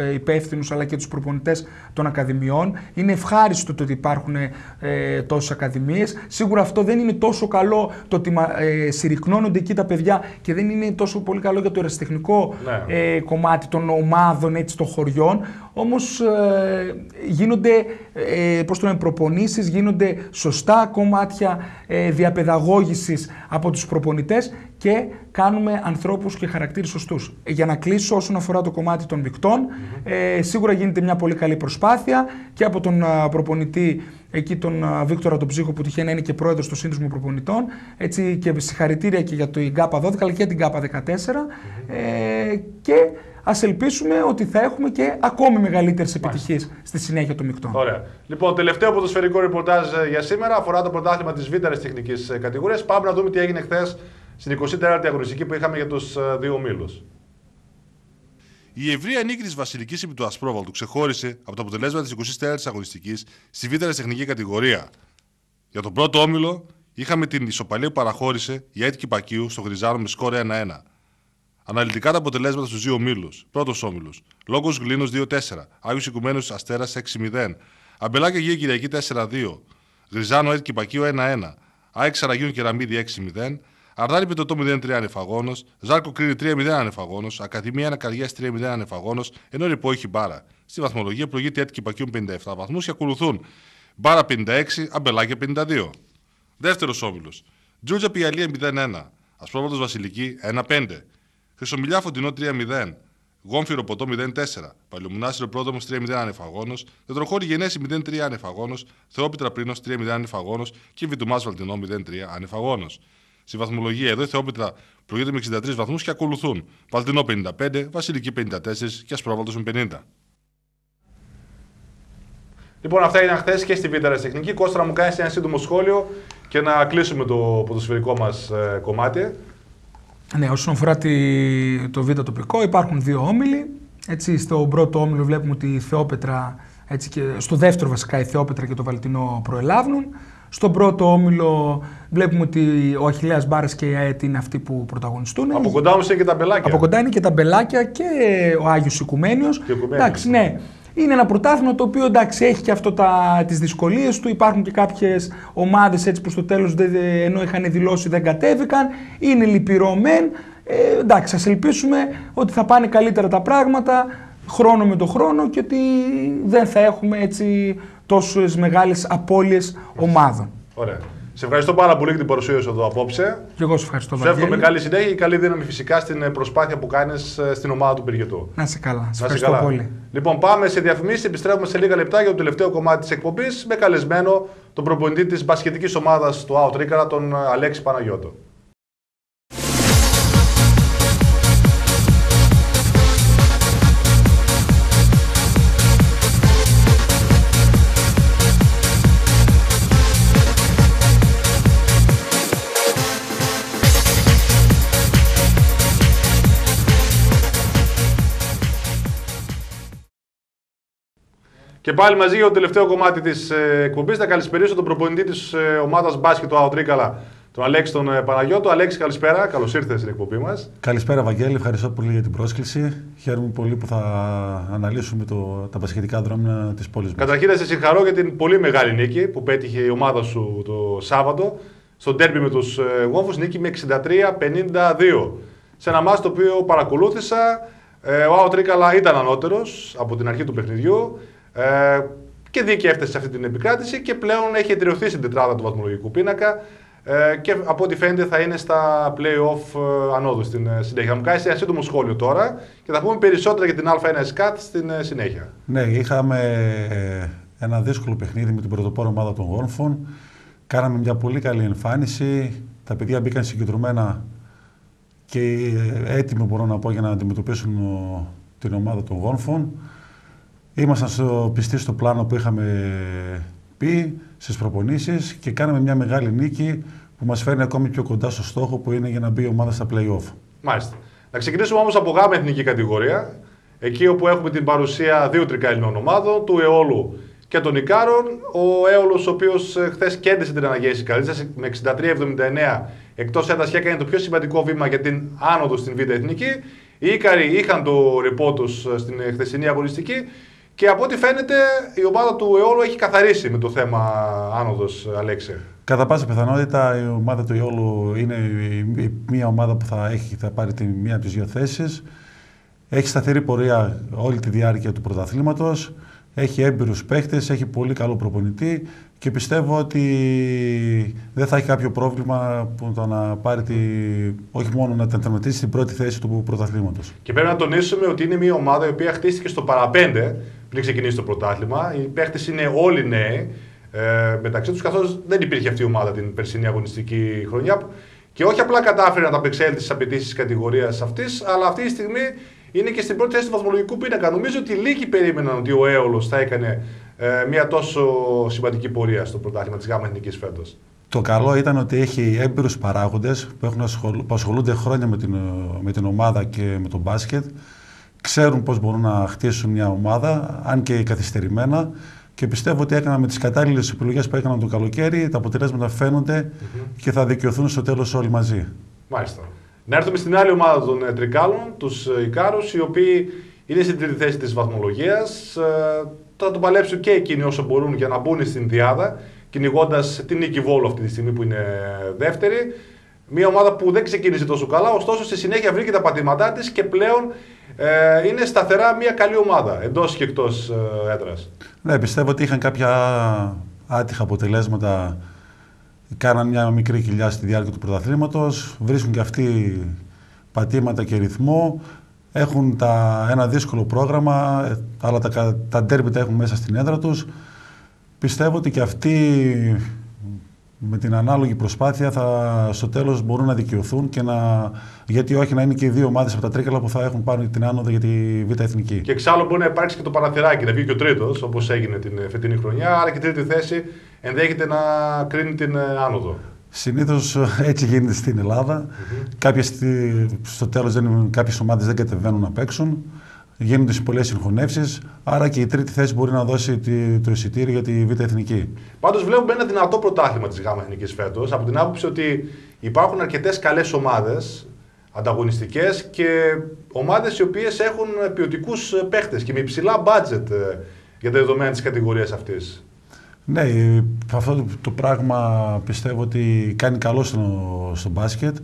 ε, υπεύθυνους αλλά και τους προπονητές των Ακαδημιών. Είναι ευχάριστο το ότι υπάρχουν ε, τόσες Ακαδημίες. Σίγουρα αυτό δεν είναι τόσο καλό το ότι ε, συρρυκνώνονται εκεί τα παιδιά και δεν είναι τόσο πολύ καλό για το ερασιτεχνικό ναι. ε, κομμάτι των ομάδων έτσι, των χωριών. Όμως ε, γίνονται ε, πώς το προπονήσεις, γίνονται σωστά κομμάτια ε, διαπαιδαγώγησης από τους προπονητές και κάνουμε ανθρώπους και χαρακτήρες σωστούς. Για να κλείσω όσον αφορά το κομμάτι των δικτών, ε, σίγουρα γίνεται μια πολύ καλή προσπάθεια και από τον προπονητή εκεί τον Βίκτορα τον Ψύχο που τυχαίνει να είναι και πρόεδρος του Σύνδεσμου Προπονητών έτσι και συγχαρητήρια και για το ΓΚΑΠΑ 12 αλλά και την ΓΚΑΠΑ 14 ε, και ας ελπίσουμε ότι θα έχουμε και ακόμη μεγαλύτερες επιτυχίες στη συνέχεια των μεικτών. Ωραία. Λοιπόν, τελευταίο ποδοσφαιρικό ρεπορτάζ ε, για σήμερα αφορά το πρωτάθλημα της β' τεχνικής ε, κατηγορίας. Πάμε να δούμε τι έγινε χθες στην 24η αγωνιστική που είχαμε για τους ε, δύο μήλου. Η ευρεία νίκη της Βασιλικής επί του Ασπρόβαλτου ξεχώρισε από τα αποτελέσματα της 24η αγωνιστικής στη β' τεχνική κατηγορία. Για τον πρώτο όμιλο είχαμε την ισοπαλία που παραχώρησε η Αίτικη Πακίου στο Γριζάρο με σκόρ 1-1. Αναλυτικά τα αποτελέσματα στους δύο ομίλους. Πρώτος όμιλο. Λόγος Γλίνος 2-4. Άγιος Οικουμένος Αστέρας 6-0. Αμπελάκια Γη Κυριακή 4-2. Γριζάνο Έτ Κυπακίου 1-1. ΑΕΚ Σαραγίων Κεραμίδη 6-0. Αρδάρι Πιτωτό 0-3 ανεφαγόνος. Ζάρκο Κρίνη 3-0 ανεφαγόνος. Ακαδημία Ανακαριά 3-0 ανεφαγόνος. Ενώ ρηπό έχει μπάρα. Στη βαθμολογία προηγείται Έτ Κυπακίου 57 βαθμούς και ακολουθούν μπάρα 56, αμπελάκια 52. Δεύτερος όμιλο. Τζούτζα Πιαλία 0-1. Ασπρόβατο Βασιλική 1-5. Χρυσομιλιά Φωτεινό 3-0. Γόμφυρο Ποτό 0-4. Παλαιομουνάσιρο Πρόδομος 3-0 ανεφαγόνος. Τετροχώρη Γενέση 0-3 ανεφαγόνος. Θεόπιτρα Πρίνος 3-0 ανεφαγόνος. Και Βιτουμά Βαλτινό 0-3 ανεφαγόνος. Στη βαθμολογία εδώ η Θεόπιτρα προηγείται με 63 βαθμούς και ακολουθούν Βαλτινό 55, Βασιλική 54 και Ασπρόβαλτο με 50. Λοιπόν, αυτά έγιναν χθες και στη Β' Τεχνική. Κόστρα μου κάνεις ένα σύντομο σχόλιο και να κλείσουμε το ποδοσφαιρικό μας ε, κομμάτι. Ναι, όσον αφορά τη, το β' τοπικό, υπάρχουν δύο όμιλοι. Έτσι, στο πρώτο όμιλο βλέπουμε ότι η Θεόπετρα, έτσι και στο δεύτερο βασικά η Θεόπετρα και το Βαλτινό προελάβουν. Στον πρώτο όμιλο βλέπουμε ότι ο Αχιλέας Μπάρας και η ΑΕΤ είναι αυτοί που πρωταγωνιστούν. Από κοντά όμως είναι και τα μπελάκια. Από κοντά είναι και τα μπελάκια και ο Άγιος Οικουμένιος. Και ο Οικουμένιος, Εντάξει, ναι. Είναι ένα πρωτάθλημα το οποίο εντάξει, έχει και αυτό τα, τις δυσκολίες του. Υπάρχουν και κάποιες ομάδες έτσι που στο τέλος δεν- ενώ είχαν δηλώσει δεν κατέβηκαν. Είναι λυπηρό μεν. Ε, εντάξει, ας ελπίσουμε ότι θα πάνε καλύτερα τα πράγματα χρόνο με το χρόνο και ότι δεν θα έχουμε έτσι τόσες μεγάλες απώλειες ομάδων. Ωραία. Σε ευχαριστώ πάρα πολύ για την παρουσία σου εδώ απόψε. Και εγώ σου ευχαριστώ Σου εύχομαι Βαγγέλη. καλή συνέχεια και καλή δύναμη φυσικά στην ε, προσπάθεια που κάνεις στην ομάδα του Πυργετού. Να είσαι καλά. Σε Να είσαι ευχαριστώ καλά. πολύ. Λοιπόν, πάμε σε διαφημίσεις. Επιστρέφουμε σε λίγα λεπτά για το τελευταίο κομμάτι της εκπομπής με καλεσμένο τον προπονητή της μπασχετική ομάδας του Out Ρίκαρα, τον ε, Αλέξη Παναγιώτο. Και πάλι μαζί για το τελευταίο κομμάτι της εκπομπής θα καλησπερίσω τον προπονητή της ομάδας μπάσκετ του Αοτρίκαλα, τον Αλέξη τον ε, Παναγιώτο. Αλέξη, καλησπέρα. Καλώς ήρθες στην εκπομπή μας. Καλησπέρα, Βαγγέλη. Ευχαριστώ πολύ για την πρόσκληση. Χαίρομαι πολύ που θα αναλύσουμε το, τα πασχετικά δρόμια της πόλης μας. Καταρχήν, να σε συγχαρώ για την πολύ μεγάλη νίκη που πέτυχε η ομάδα σου το Σάββατο στο ντέρμπι με τους Γόμφου. Νίκη με 63-52. Σε ένα μάτι το οποίο παρακολούθησα. Ε, ο Άο Τρίκαλα ήταν ανώτερος από την αρχή του παιχνιδιού. Ε, και δίκαια έφτασε σε αυτή την επικράτηση και πλέον έχει ετριωθεί στην τετράδα του βαθμολογικού πίνακα. Ε, και από ό,τι φαίνεται θα είναι στα play-off ε, ανόδου στην ε, συνέχεια. Θα μου κάνεις ένα σύντομο σχόλιο τώρα και θα πούμε περισσότερα για την Α1 ΣΚΑΤ στην ε, συνέχεια. Ναι, είχαμε ε, ένα δύσκολο παιχνίδι με την πρωτοπόρο ομάδα των Γόρφων. Κάναμε μια πολύ καλή εμφάνιση. Τα παιδιά μπήκαν συγκεντρωμένα και ε, έτοιμοι, μπορώ να πω, για να αντιμετωπίσουν ο- την ομάδα των Γόρφων. Ήμασταν στο, πιστοί στο πλάνο που είχαμε πει στις προπονήσεις και κάναμε μια μεγάλη νίκη που μας φέρνει ακόμη πιο κοντά στο στόχο που είναι για να μπει η ομάδα στα play-off. Μάλιστα. Να ξεκινήσουμε όμως από γάμα εθνική κατηγορία. Εκεί όπου έχουμε την παρουσία δύο τρικαλινών ομάδων, του Εόλου και των Ικάρων. Ο Έολος, ο οποίος χθες κέρδισε την αναγέννηση Καλίτσα με 63-79 εκτός ένταση και έκανε το πιο σημαντικό βήμα για την άνοδο στην Β' Εθνική. Οι Ίκαροι είχαν το ρεπό τους στην χθεσινή αγωνιστική και από ό,τι φαίνεται η ομάδα του Εόλου έχει καθαρίσει με το θέμα άνοδος, Αλέξη. Κατά πάσα πιθανότητα η ομάδα του Ιόλου είναι η- η- μια ομάδα που θα, έχει, θα πάρει τη μία από τις δύο θέσεις. Έχει σταθερή πορεία όλη τη διάρκεια του πρωταθλήματος. Έχει έμπειρους παίχτες, έχει πολύ καλό προπονητή και πιστεύω ότι δεν θα έχει κάποιο πρόβλημα που το να πάρει τη, όχι μόνο να την τερματίσει στην πρώτη θέση του πρωταθλήματος. Και πρέπει να τονίσουμε ότι είναι μια ομάδα η οποία χτίστηκε στο παραπέντε πριν ξεκινήσει το πρωτάθλημα. Οι παίχτες είναι όλοι νέοι ε, μεταξύ τους, καθώς δεν υπήρχε αυτή η ομάδα την περσινή αγωνιστική χρονιά. Και όχι απλά κατάφερε να τα απεξέλθει στις απαιτήσεις της κατηγορίας αυτής, αλλά αυτή τη στιγμή είναι και στην πρώτη θέση του βαθμολογικού πίνακα. Νομίζω ότι λίγοι περίμεναν ότι ο Έολος θα έκανε ε, μια τόσο σημαντική πορεία στο πρωτάθλημα της ΓΑΜΑ Εθνικής φέτος. Το καλό ήταν ότι έχει έμπειρους παράγοντες που, έχουν ασχολ- που ασχολούνται χρόνια με την, ε, με την ομάδα και με τον μπάσκετ. Ξέρουν πώς μπορούν να χτίσουν μια ομάδα, αν και καθυστερημένα. Και πιστεύω ότι έκαναν με τις κατάλληλες επιλογές που έκαναν το καλοκαίρι, τα αποτελέσματα φαίνονται και θα δικαιωθούν στο τέλος όλοι μαζί. Μάλιστα. Να έρθουμε στην άλλη ομάδα των ε, Τρικάλων, τους Ικάρους, οι οποίοι είναι στην τρίτη θέση της βαθμολογίας. Ε, θα το παλέψουν και εκείνοι όσο μπορούν για να μπουν στην Διάδα, κυνηγώντας την νίκη Βόλου αυτή τη στιγμή που είναι δεύτερη. Μια ομάδα που δεν ξεκίνησε τόσο καλά, ωστόσο στη συνέχεια βρήκε τα πατήματά της και πλέον ε, είναι σταθερά μια καλή ομάδα εντός και εκτός ε, έδρας. Ναι, πιστεύω ότι είχαν κάποια άτυχα αποτελέσματα. Κάναν μια μικρή κοιλιά στη διάρκεια του πρωταθλήματος. Βρίσκουν και αυτοί πατήματα και ρυθμό. Έχουν τα, ένα δύσκολο πρόγραμμα, ε, αλλά τα, τα ντέρμπι τα έχουν μέσα στην έδρα τους. Πιστεύω ότι και αυτοί με την ανάλογη προσπάθεια θα, στο τέλος μπορούν να δικαιωθούν και να, γιατί όχι να είναι και οι δύο ομάδες από τα τρίκαλα που θα έχουν πάρει την άνοδο για τη Β' Εθνική. Και εξάλλου μπορεί να υπάρξει και το παραθυράκι, να βγει και ο τρίτος, όπως έγινε την φετινή χρονιά, άρα και τρίτη θέση ενδέχεται να κρίνει την ε, άνοδο. Συνήθως ε, έτσι γίνεται στην Ελλάδα. Mm-hmm. Κάποιες, στο τέλος κάποιες ομάδες δεν κατεβαίνουν να παίξουν. Γίνονται σε πολλές συγχωνεύσεις. Άρα και η τρίτη θέση μπορεί να δώσει το εισιτήριο για τη Β' Εθνική. Πάντως βλέπουμε ένα δυνατό πρωτάθλημα της ΓΑΜΑ Εθνικής φέτος από την άποψη ότι υπάρχουν αρκετές καλές ομάδες ανταγωνιστικές και ομάδες οι οποίες έχουν ποιοτικούς παίχτες και με υψηλά μπάτζετ ε, για τα δεδομένα της κατηγορίας αυτής. Ναι, αυτό το πράγμα πιστεύω ότι κάνει καλό στο, στο μπάσκετ.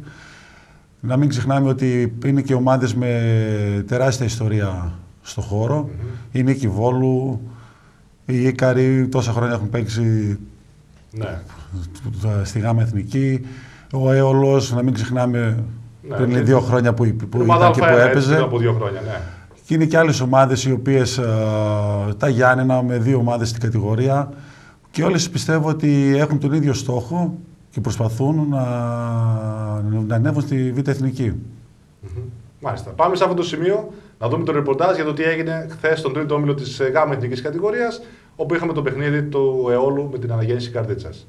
Να μην ξεχνάμε ότι είναι και ομάδες με τεράστια ιστορία στο χώρο. Mm-hmm. Η Νίκη Βόλου, οι Ίκαροι τόσα χρόνια έχουν παίξει ναι. στη ΓΑΜΑ Εθνική. Ο Έολος, να μην ξεχνάμε ναι, πριν ναι. δύο χρόνια που, που ήταν και που έπαιζε. Από δύο χρόνια, ναι. Και είναι και άλλες ομάδες οι οποίες, τα Γιάννενα με δύο ομάδες στην κατηγορία, και όλες πιστεύω ότι έχουν τον ίδιο στόχο και προσπαθούν να, να ανέβουν στη Β' Εθνική. Mm-hmm. Μάλιστα. Πάμε σε αυτό το σημείο να δούμε το ρεπορτάζ για το τι έγινε χθες στον τρίτο όμιλο της ΓΑΜ Εθνικής Κατηγορίας, όπου είχαμε το παιχνίδι του αιώλου με την αναγέννηση Καρδίτσας.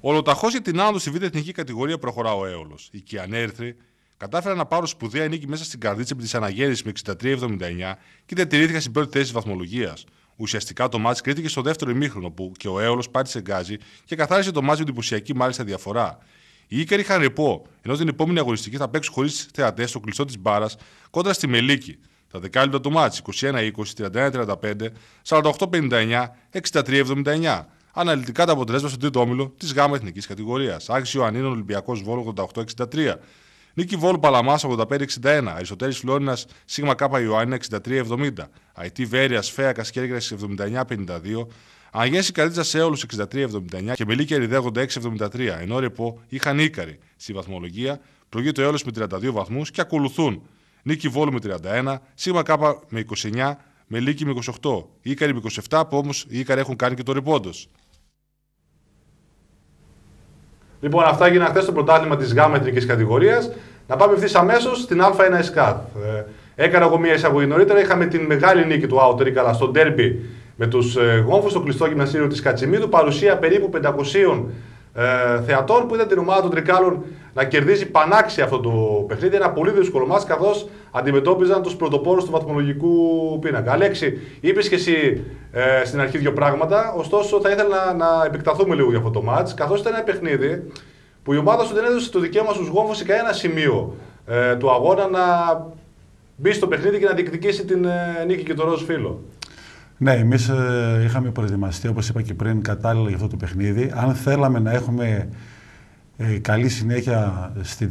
Ολοταχώ για την άνω στη Β' Εθνική Κατηγορία προχωρά ο Έολος. Οι Κιανέρθροι κατάφεραν να πάρουν σπουδαία νίκη μέσα στην Καρδίτσα με τη αναγέννηση με 63-79 και διατηρήθηκαν στην πρώτη θέση της βαθμολογίας. Ουσιαστικά το μάτι κρίθηκε στο δεύτερο ημίχρονο που και ο Έολος πάτησε γκάζι και καθάρισε το μάτι με εντυπωσιακή μάλιστα διαφορά. Οι Ίκαροι είχαν ρεπό, ενώ την επόμενη αγωνιστική θα παίξουν χωρίς θεατές στο κλειστό της μπάρας κόντρα στη Μελίκη. Τα δεκάλεπτα του μάτς 21-20, 31-35, 48-59, 63-79. Αναλυτικά τα αποτελέσματα στο τρίτο όμιλο της ΓΑΜΑ Εθνικής Κατηγορίας. Άξιος Ανίνων Ολυμπιακός Βόλο 88-63. Νίκη Βόλου Παλαμάς 85-61. Αριστοτέλης Φλόρινα Σίγμα Κάπα Ιωάννη 63-70. Αϊτή Βέρεια Φέα Κέρκυρα 79-52. Αγένση Καρίτσα Σέολου 63-79 και Μελίκη Ερυδέα 86-73. Ενώ ρεπό είχαν ήκαροι στη βαθμολογία. Προηγείται ο Έολο με 32 βαθμούς και ακολουθούν Νίκη Βόλου με 31, Σίγμα Κάπα με 29, Μελίκη με 28. Ήκαροι με 27 που όμως οι Ήκαροι έχουν κάνει και το ρεπόντο. Λοιπόν, αυτά έγιναν χθες στο πρωτάθλημα της ΓΑΜΑ εθνική κατηγορίας. Να πάμε ευθύς αμέσως στην Α1 ΕΣΚΑΤ. Ε, έκανα εγώ μία εισαγωγή νωρίτερα. Είχαμε την μεγάλη νίκη του Άουτερ Ρίκαλα στο ντέρμπι με τους ε, γόμφους στο κλειστό γυμναστήριο της Κατσιμίδου. Παρουσία περίπου 500 ε, θεατών που ήταν την ομάδα των Τρικάλων να κερδίζει πανάξια αυτό το παιχνίδι. Ένα πολύ δύσκολο μα καθώς αντιμετώπιζαν τους πρωτοπόρους του βαθμολογικού πίνακα. Αλέξη, είπες και εσύ ε, στην αρχή δύο πράγματα, ωστόσο θα ήθελα να, να επεκταθούμε λίγο για αυτό το μάτς, καθώς ήταν ένα παιχνίδι που η ομάδα σου δεν έδωσε το δικαίωμα στους γόμφου σε κανένα σημείο ε, του αγώνα να μπει στο παιχνίδι και να διεκδικήσει την ε, νίκη και το ροζ φίλο. Ναι, εμείς ε, είχαμε προετοιμαστεί, όπως είπα και πριν, κατάλληλα για αυτό το παιχνίδι. Αν θέλαμε να έχουμε ε, καλή συνέχεια στη,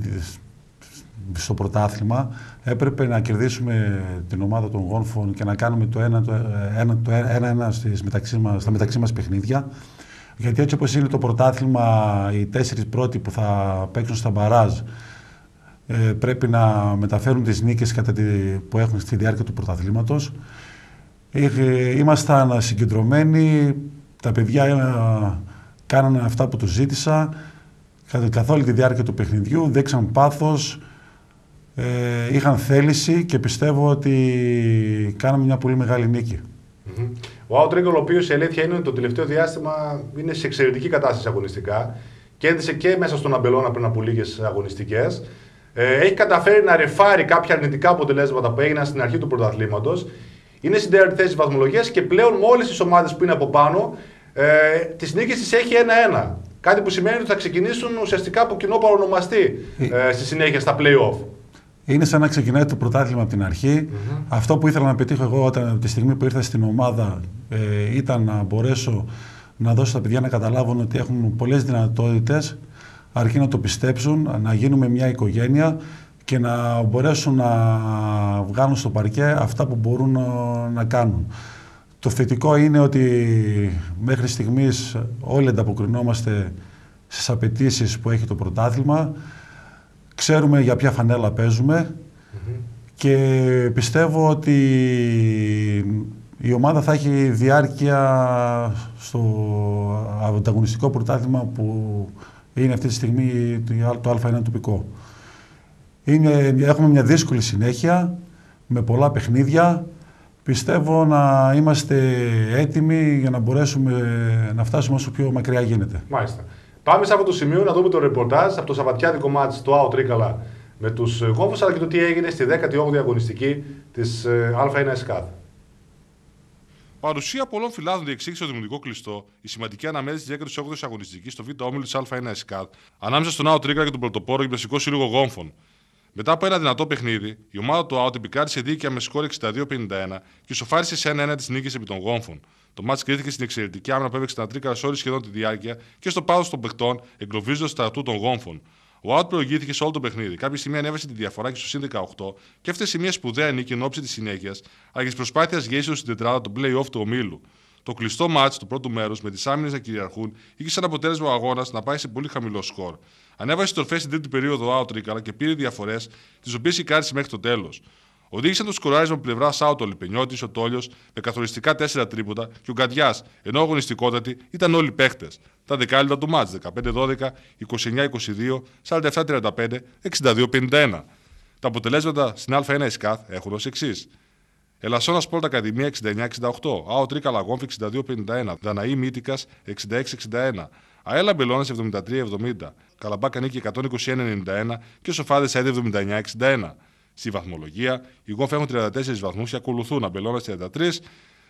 στο πρωτάθλημα, έπρεπε να κερδίσουμε την ομάδα των γόνφων και να κάνουμε το ένα, το ένα, το ένα, ένα στις μεταξύ μας, στα μεταξύ μας παιχνίδια. Γιατί έτσι όπως είναι το πρωτάθλημα, οι τέσσερις πρώτοι που θα παίξουν στα μπαράζ ε, πρέπει να μεταφέρουν τις νίκες κατά τη, που έχουν στη διάρκεια του πρωταθλήματος. Ήμασταν συγκεντρωμένοι, τα παιδιά ε, κάνανε αυτά που τους ζήτησα καθ' όλη τη διάρκεια του παιχνιδιού, δείξαν πάθος, ε, είχαν θέληση και πιστεύω ότι κάναμε μια πολύ μεγάλη νίκη. Mm-hmm. Ο Άουτ ο οποίος η αλήθεια είναι ότι το τελευταίο διάστημα είναι σε εξαιρετική κατάσταση αγωνιστικά. Κέρδισε και μέσα στον Αμπελώνα πριν από λίγες αγωνιστικές. Ε, έχει καταφέρει να ρεφάρει κάποια αρνητικά αποτελέσματα που έγιναν στην αρχή του πρωταθλήματος. Είναι στην τέταρτη θέση βαθμολογία και πλέον με όλες τις ομάδες που είναι από πάνω, ε, τι νίκε τι έχει ένα-ένα. Κάτι που σημαίνει ότι θα ξεκινήσουν ουσιαστικά από κοινό παρονομαστή ε, στη συνέχεια στα play-off. Είναι σαν να ξεκινάει το πρωτάθλημα από την αρχη Αυτό που ήθελα να πετύχω εγώ όταν, από τη στιγμή που ήρθα στην ομάδα ε, ήταν να μπορέσω να δώσω στα παιδιά να καταλάβουν ότι έχουν πολλές δυνατότητες αρκεί να το πιστέψουν, να γίνουμε μια οικογένεια και να μπορέσουν να βγάλουν στο παρκέ αυτά που μπορούν να κάνουν. Το θετικό είναι ότι μέχρι στιγμής όλοι ανταποκρινόμαστε στις απαιτήσεις που έχει το πρωτάθλημα. Ξέρουμε για ποια φανέλα και πιστεύω ότι η ομάδα θα έχει διάρκεια στο ανταγωνιστικό πρωτάθλημα που είναι αυτή τη στιγμή το Α1 τοπικό. Είναι, έχουμε μια δύσκολη συνέχεια με πολλά παιχνίδια. Πιστεύω να είμαστε έτοιμοι για να μπορέσουμε να φτάσουμε όσο πιο μακριά γίνεται. Μάλιστα. Πάμε σε αυτό το σημείο να δούμε το ρεπορτάζ από το Σαββατιάδικο μάτς του ΑΟ Τρίκαλα με τους Γόμφους αλλά και το τι έγινε στη 18η αγωνιστική της ε, Α1 ΕΣΚΑΔ. Παρουσία πολλών φυλάδων διεξήγησε στο δημοτικό κλειστό η σημαντική αναμέτρηση της 18η αγωνιστικής στο Β' Όμιλο της Α1 ΕΣΚΑΔ ανάμεσα στον Άο Τρίκαλα και τον Πρωτοπόρο Γυμναστικό Σύλλογο Γόμφων. Μετά από ένα δυνατό παιχνίδι, η ομάδα του ΑΟΤ επικράτησε δίκαια με σκόρ 62-51 και σοφάρισε σε ένα-ένα της νίκης επί των γόμφων. Το μάτς κρίθηκε στην εξαιρετική άμυνα που έπαιξε τα τρίκα σε όλη σχεδόν τη διάρκεια και στο πάθος των παιχτών, εγκλωβίζοντας τα ατού των γόμφων. Ο ΑΟΤ προηγήθηκε σε όλο το παιχνίδι. Κάποια στιγμή ανέβασε τη διαφορά και στο συν 18 και έφτασε σε μια σπουδαία νίκη εν ώψη της συνέχειας, αλλά και της προσπάθειας γέσεω στην τετράδα του playoff του ομίλου. Το κλειστό μάτς του πρώτου μέρου με τις άμυνες να κυριαρχούν είχε σαν αποτέλεσμα ο αγώνας να πάει σε πολύ χαμηλό σκορ. Ανέβασε τροφέ στην τρίτη περίοδο out τρίκαλα και πήρε διαφορές, τις οποίες κάρτησε μέχρι το τέλος. Οδήγησαν το σκοράρισμα από πλευρά out ο Λιπενιώτης, ο Τόλιος με καθοριστικά τέσσερα τρίποτα και ο Γκαντιά, ενώ αγωνιστικότατη ήταν όλοι παίχτες. Τα δεκάλεπτα του μάτς 15-12, 29-22, 47-35, 62-51. Τα αποτελέσματα στην Α1 ΕΣΚΑΘ έχουν ως εξής. Ελασσόνας Σπόρτ Ακαδημία 69-68, ΑΟ Τρίκα Λαγόμφη 62-51, Δαναή Μύτικα 66-61, ΑΕΛΑ Μπελώνα 73-70, Καλαμπάκα Νίκη 121-91 και Σοφάδες Σάιδε 79-61. Στη βαθμολογία, οι Γόφ έχουν 34 βαθμούς και ακολουθούν Αμπελώνα 33,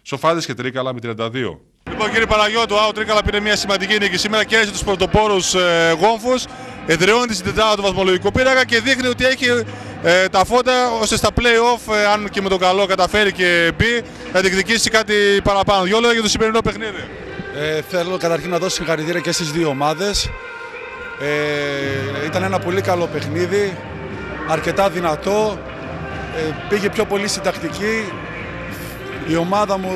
Σοφάδες και Τρίκαλα με 32. Λοιπόν, κύριε Παναγιώτου, ο Τρίκαλα πήρε μια σημαντική νίκη σήμερα και έζησε τους πρωτοπόρους ε, γόμφους. Εδραιώνει την τετράδα του βαθμολογικού πύρακα και δείχνει ότι έχει ε, τα φώτα ώστε στα play-off, ε, αν και με τον καλό καταφέρει και μπει, να διεκδικήσει κάτι παραπάνω. Δυο λόγια για το σημερινό παιχνίδι. Ε, θέλω καταρχήν να δώσω συγχαρητήρια και στις δύο ομάδες. Ε, ήταν ένα πολύ καλό παιχνίδι, αρκετά δυνατό, ε, πήγε πιο πολύ στην τακτική. Η ομάδα μου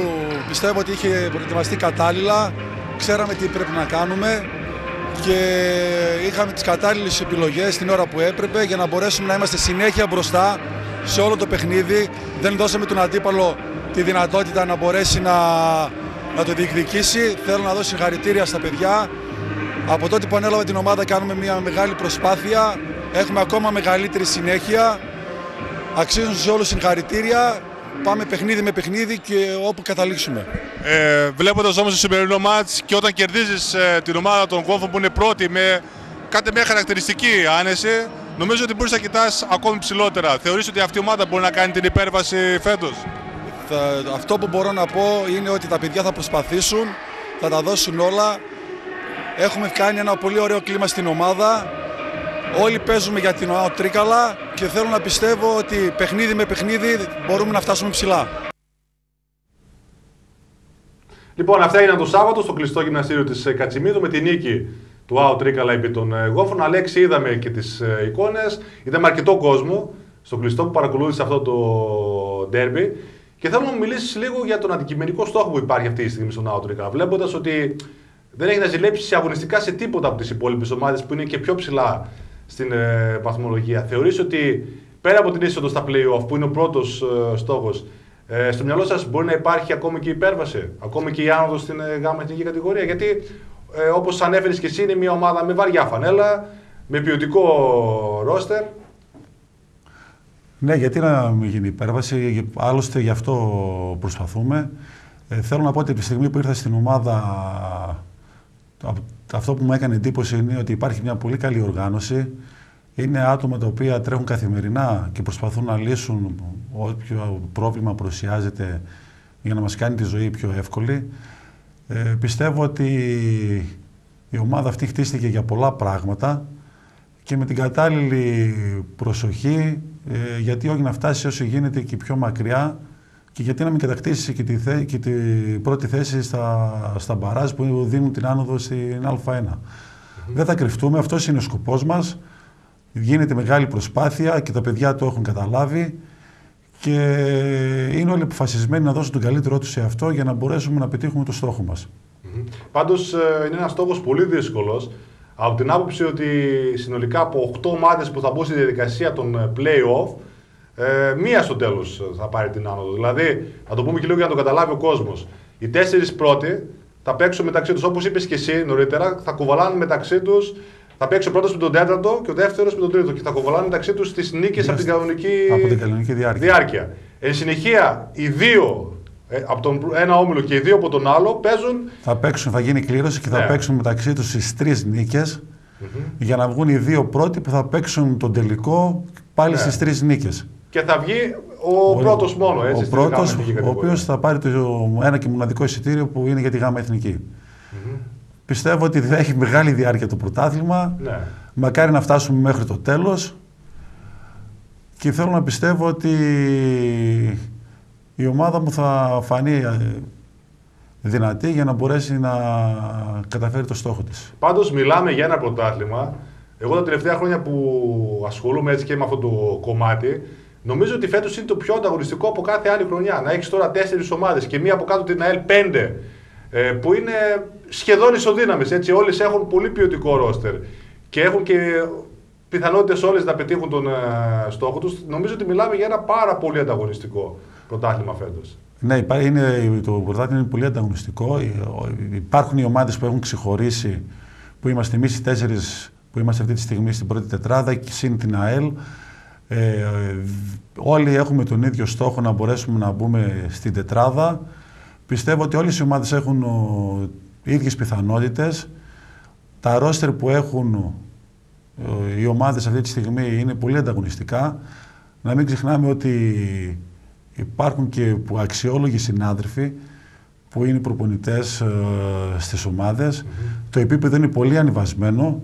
πιστεύω ότι είχε προετοιμαστεί κατάλληλα, ξέραμε τι πρέπει να κάνουμε και είχαμε τις κατάλληλες επιλογές την ώρα που έπρεπε για να μπορέσουμε να είμαστε συνέχεια μπροστά σε όλο το παιχνίδι. Δεν δώσαμε τον αντίπαλο τη δυνατότητα να μπορέσει να, να το διεκδικήσει. Θέλω να δώσω συγχαρητήρια στα παιδιά. Από τότε που ανέλαβα την ομάδα κάνουμε μια μεγάλη προσπάθεια. Έχουμε ακόμα μεγαλύτερη συνέχεια. Αξίζουν σε όλους συγχαρητήρια. Πάμε παιχνίδι με παιχνίδι και όπου καταλήξουμε. Ε, Βλέποντας όμως το σημερινό μάτς και όταν κερδίζεις ε, την ομάδα των κόμφων που είναι πρώτη με κάτι μια χαρακτηριστική άνεση, νομίζω ότι μπορείς να κοιτάς ακόμη ψηλότερα. Θεωρείς ότι αυτή η ομάδα μπορεί να κάνει την υπέρβαση φέτος; Αυτό που μπορώ να πω είναι ότι τα παιδιά θα προσπαθήσουν, θα τα δώσουν όλα. Έχουμε κάνει ένα πολύ ωραίο κλίμα στην ομάδα. Όλοι παίζουμε για την ομάδα Τρίκαλα και θέλω να πιστεύω ότι παιχνίδι με παιχνίδι μπορούμε να φτάσουμε ψηλά. Λοιπόν, αυτά έγιναν το Σάββατο στο κλειστό γυμναστήριο της ε, Κατσιμίδου με τη νίκη του Άου Τρίκαλα επί των ε, Γόφων. Αλέξη, είδαμε και τις ε, εικόνες. Είδαμε αρκετό κόσμο στο κλειστό που παρακολούθησε αυτό το ντέρμπι. Και θέλω να μου μιλήσεις λίγο για τον αντικειμενικό στόχο που υπάρχει αυτή τη στιγμή στον Άου Τρίκαλα. Βλέποντας ότι δεν έχει να ζηλέψει αγωνιστικά σε τίποτα από τις υπόλοιπες ομάδες που είναι και πιο ψηλά στην ε, βαθμολογία. Θεωρείς ότι πέρα από την είσοδο στα play-off που είναι ο πρώτος ε, στόχος, ε, στο μυαλό σας μπορεί να υπάρχει ακόμη και υπέρβαση, ακόμη και η άνοδος στην ε, γάμα εθνική κατηγορία; Γιατί ε, όπως ανέφερες και εσύ, είναι μια ομάδα με βαριά φανέλα, με ποιοτικό ρόστερ. Ναι, γιατί να μην γίνει υπέρβαση, άλλωστε γι' αυτό προσπαθούμε. Ε, θέλω να πω ότι από τη στιγμή που ήρθα στην ομάδα, αυτό που μου έκανε εντύπωση είναι ότι υπάρχει μια πολύ καλή οργάνωση. Είναι άτομα τα οποία τρέχουν καθημερινά και προσπαθούν να λύσουν όποιο πρόβλημα παρουσιάζεται για να μας κάνει τη ζωή πιο εύκολη. Ε, πιστεύω ότι Η ομάδα αυτή χτίστηκε για πολλά πράγματα και με την κατάλληλη προσοχή, ε, γιατί όχι να φτάσει όσο γίνεται και πιο μακριά και γιατί να μην κατακτήσεις και, τη θε, και την πρώτη θέση στα, στα μπαράζ που δίνουν την άνοδο στην Α1. Δεν θα κρυφτούμε, αυτός είναι ο σκοπός μας. Γίνεται μεγάλη προσπάθεια και τα παιδιά το έχουν καταλάβει και είναι όλοι αποφασισμένοι να δώσουν τον καλύτερό τους σε αυτό για να μπορέσουμε να πετύχουμε το στόχο μας. Πάντως ε, είναι ένας στόχος πολύ δύσκολος από την άποψη ότι συνολικά από 8 ομάδες που θα μπουν στη διαδικασία των ε, play-off, ε, μία στο τέλος θα πάρει την άνοδο. Δηλαδή, να το πούμε και λίγο για να το καταλάβει ο κόσμος. Οι τέσσερις πρώτοι θα παίξουν μεταξύ τους, όπως είπες και εσύ νωρίτερα, θα κουβαλάνε μεταξύ τους. Θα παίξει ο πρώτος με τον τέταρτο και ο δεύτερος με τον τρίτο. Και θα κουβαλάνε μεταξύ τους τις νίκες από την κανονική, Από την κανονική διάρκεια. διάρκεια. Εν συνεχεία, οι δύο ε, από τον ένα όμιλο και οι δύο από τον άλλο παίζουν. Θα παίξουν, θα γίνει κλήρωση και θα Ναι. παίξουν μεταξύ τους τις τρεις νίκες για να βγουν οι δύο πρώτοι που θα παίξουν τον τελικό πάλι Ναι. στις τρεις νίκες. Και θα βγει ο, πρώτος μόνο. Έτσι, ο στην πρώτος, γάμα εθνική ο κατηγορία. οποίος θα πάρει το ένα και μοναδικό εισιτήριο που είναι για τη γάμα εθνική. Πιστεύω ότι θα έχει μεγάλη διάρκεια το πρωτάθλημα. Ναι. Μακάρι να φτάσουμε μέχρι το τέλος. Και θέλω να πιστεύω ότι η ομάδα μου θα φανεί ε, δυνατή για να μπορέσει να καταφέρει το στόχο της. Πάντως, μιλάμε για ένα πρωτάθλημα. Εγώ τα τελευταία χρόνια που ασχολούμαι έτσι και με αυτό το κομμάτι, νομίζω ότι φέτος είναι το πιο ανταγωνιστικό από κάθε άλλη χρονιά. Να έχεις τώρα τέσσερις ομάδες και μία από κάτω την ΑΕΛ 5, ε, που είναι σχεδόν ισοδύναμες. Όλες έχουν πολύ ποιοτικό ρόστερ και έχουν και πιθανότητες όλες να πετύχουν τον ε, στόχο τους. Νομίζω ότι μιλάμε για ένα πάρα πολύ ανταγωνιστικό πρωτάθλημα φέτος. Ναι, υπά- είναι, το πρωτάθλημα είναι πολύ ανταγωνιστικό. Ε, ο- Υπάρχουν οι ομάδες που έχουν ξεχωρίσει, που είμαστε εμείς οι τέσσερις που είμαστε αυτή τη στιγμή στην πρώτη τετράδα και συν την ΑΕΛ. Ε, όλοι έχουμε τον ίδιο στόχο να μπορέσουμε να μπούμε στην τετράδα. Πιστεύω ότι όλες οι ομάδες έχουν ο, ίδιες πιθανότητες. Τα ρόστερ που έχουν ε, οι ομάδες αυτή τη στιγμή είναι πολύ ανταγωνιστικά. Να μην ξεχνάμε ότι υπάρχουν και που αξιόλογοι συνάδελφοι που είναι προπονητές ε, στις ομαδες Το επίπεδο είναι πολύ ανεβασμένο.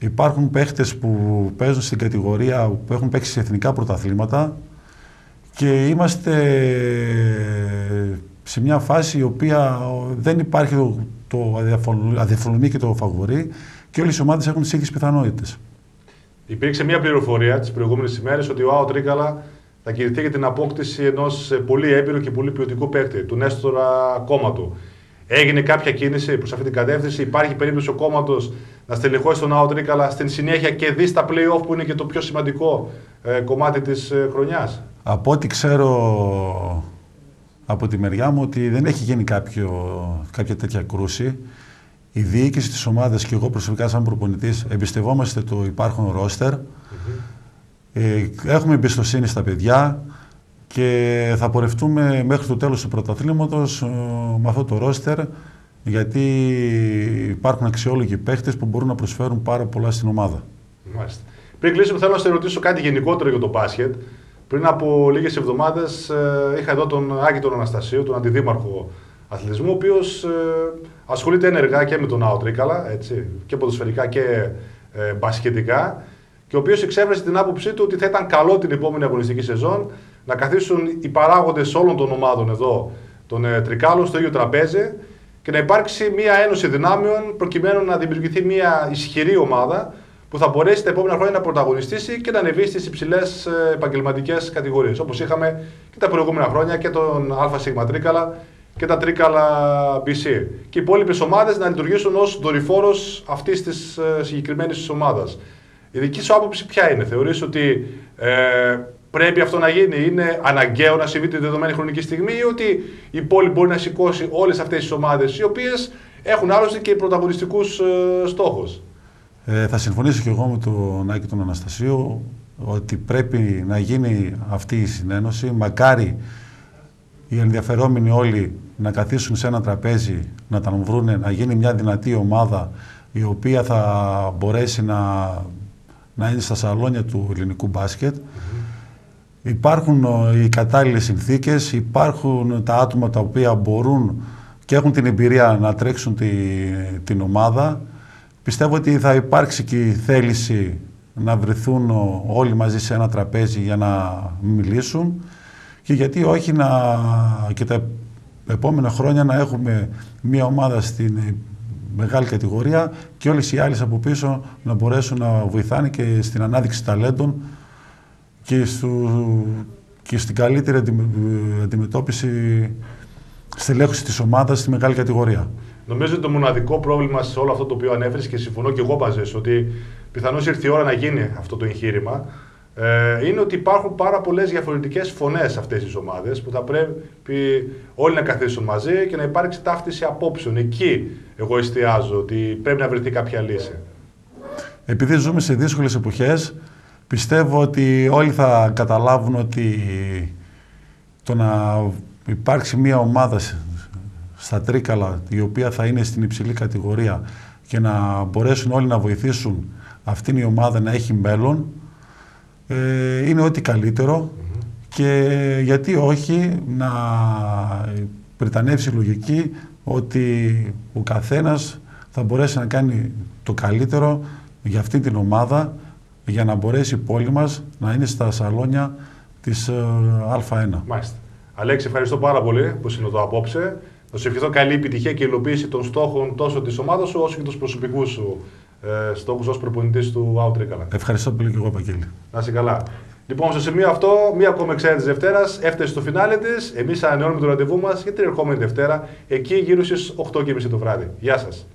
Υπάρχουν παίχτες που παίζουν στην κατηγορία που έχουν παίξει σε εθνικά πρωταθλήματα και είμαστε σε μια φάση η οποία δεν υπάρχει το, το αδιαφωνο- αδιαφωνονεί και το φαβορεί και όλες οι ομάδες έχουν τις ίδιες πιθανότητες. Υπήρξε μια πληροφορία τις προηγούμενες ημέρες ότι ο Άο Τρίκαλα θα κινηθεί για την απόκτηση ενός πολύ έμπειρου και πολύ ποιοτικού παίκτη, του Νέστορα Κόμματου. Έγινε κάποια κίνηση προς αυτή την κατεύθυνση. Υπάρχει περίπτωση ο Κόμματος να στελεχώσει τον Άο Τρίκαλα στην συνέχεια και δει στα playoff που είναι και το πιο σημαντικό ε, κομμάτι της ε, χρονιάς. Από ό,τι ξέρω από τη μεριά μου ότι δεν έχει γίνει κάποιο, κάποια τέτοια κρούση. Η διοίκηση της ομάδας και εγώ προσωπικά σαν προπονητής εμπιστευόμαστε το υπάρχον ρόστερ. Ε, έχουμε εμπιστοσύνη στα παιδιά και θα πορευτούμε μέχρι το τέλος του πρωταθλήματος ε, με αυτό το ρόστερ γιατί υπάρχουν αξιόλογοι παίχτες που μπορούν να προσφέρουν πάρα πολλά στην ομάδα. Μάλιστα. Πριν κλείσουμε, θέλω να σε ρωτήσω κάτι γενικότερο για το μπάσκετ. Πριν από λίγες εβδομάδες είχα εδώ τον Άκη τον Αναστασίου, τον αντιδήμαρχο αθλητισμού, ο οποίος ασχολείται ενεργά και με τον Άο Τρίκαλα, έτσι, και ποδοσφαιρικά και ε, μπασκετικά. Και ο οποίος εξέφρασε την άποψή του ότι θα ήταν καλό την επόμενη αγωνιστική σεζόν να καθίσουν οι παράγοντες όλων των ομάδων εδώ, των ε, Τρικάλων, στο ίδιο τραπέζι και να υπάρξει μια ένωση δυνάμεων προκειμένου να δημιουργηθεί μια ισχυρή ομάδα που θα μπορέσει τα επόμενα χρόνια να πρωταγωνιστήσει και να ανεβεί στις υψηλές επαγγελματικές κατηγορίες. Όπως είχαμε και τα προηγούμενα χρόνια και τον ΑΣ Τρίκαλα και τα Τρίκαλα BC. Και οι υπόλοιπες ομάδες να λειτουργήσουν ως δορυφόρος αυτής της συγκεκριμένης ομάδας. Η δική σου άποψη ποια είναι, θεωρείς ότι ε, πρέπει αυτό να γίνει, είναι αναγκαίο να συμβεί τη δεδομένη χρονική στιγμή ή ότι η πόλη μπορεί να σηκώσει όλες αυτές τις ομάδες οι οποίες έχουν άλλωστε και πρωταγωνιστικούς ε, στόχους. Ε, θα συμφωνήσω και εγώ με τον Άκη τον Αναστασίου ότι πρέπει να γίνει αυτή η συνένωση. Μακάρι οι ενδιαφερόμενοι όλοι να καθίσουν σε ένα τραπέζι, να τα βρούνε, να γίνει μια δυνατή ομάδα η οποία θα μπορέσει να, να είναι στα σαλόνια του ελληνικού μπάσκετ. Υπάρχουν ε, οι κατάλληλες συνθήκες, υπάρχουν τα άτομα τα οποία μπορούν και έχουν την εμπειρία να τρέξουν τη, την ομάδα. πιστεύω ότι θα υπάρξει και η θέληση να βρεθούν όλοι μαζί σε ένα τραπέζι για να μιλήσουν και γιατί όχι να και τα επόμενα χρόνια να έχουμε μια ομάδα στην μεγάλη κατηγορία και όλες οι άλλες από πίσω να μπορέσουν να βοηθάνε και στην ανάδειξη ταλέντων και, και στην καλύτερη αντιμετώπιση στελέχωση της ομάδας στη μεγάλη κατηγορία. Νομίζω ότι το μοναδικό πρόβλημα σε όλο αυτό το οποίο ανέφερες και συμφωνώ και εγώ μαζί ότι πιθανώς ήρθε η ώρα να γίνει αυτό το εγχείρημα. Ε, είναι ότι υπάρχουν πάρα πολλές διαφορετικές φωνές σε αυτές τις ομάδες που θα πρέπει όλοι να καθίσουν μαζί και να υπάρξει ταύτιση απόψεων. Εκεί εγώ εστιάζω ότι πρέπει να βρεθεί κάποια λύση. Επειδή ζούμε σε δύσκολες εποχές, πιστεύω ότι όλοι θα καταλάβουν ότι το να υπάρξει μια ομάδα στα Τρίκαλα η οποία θα είναι στην υψηλή κατηγορία και να μπορέσουν όλοι να βοηθήσουν αυτήν η ομάδα να έχει μέλλον ε, είναι ό,τι καλύτερο. Και γιατί όχι να πριτανεύσει η λογική ότι ο καθένας θα μπορέσει να κάνει το καλύτερο για αυτή την ομάδα για να μπορέσει η πόλη μας να είναι στα σαλόνια της ε, Α1. Μάλιστα. Αλέξη, ευχαριστώ πάρα πολύ που είσαι εδώ απόψε. Να σου ευχηθώ καλή επιτυχία και υλοποίηση των στόχων τόσο της ομάδας σου όσο και τους προσωπικούς σου ε, στόχους ως προπονητής του Άουτρικαλα. Ευχαριστώ πολύ και εγώ, Παγγέλη. Να είσαι καλά. Λοιπόν, στο σημείο αυτό, μία ακόμα εξαίρετη Δευτέρας έφτασε στο φινάλε της. Εμείς ανανεώνουμε το ραντεβού μας για την ερχόμενη Δευτέρα, εκεί γύρω στις 8.30 το βράδυ. Γεια σας.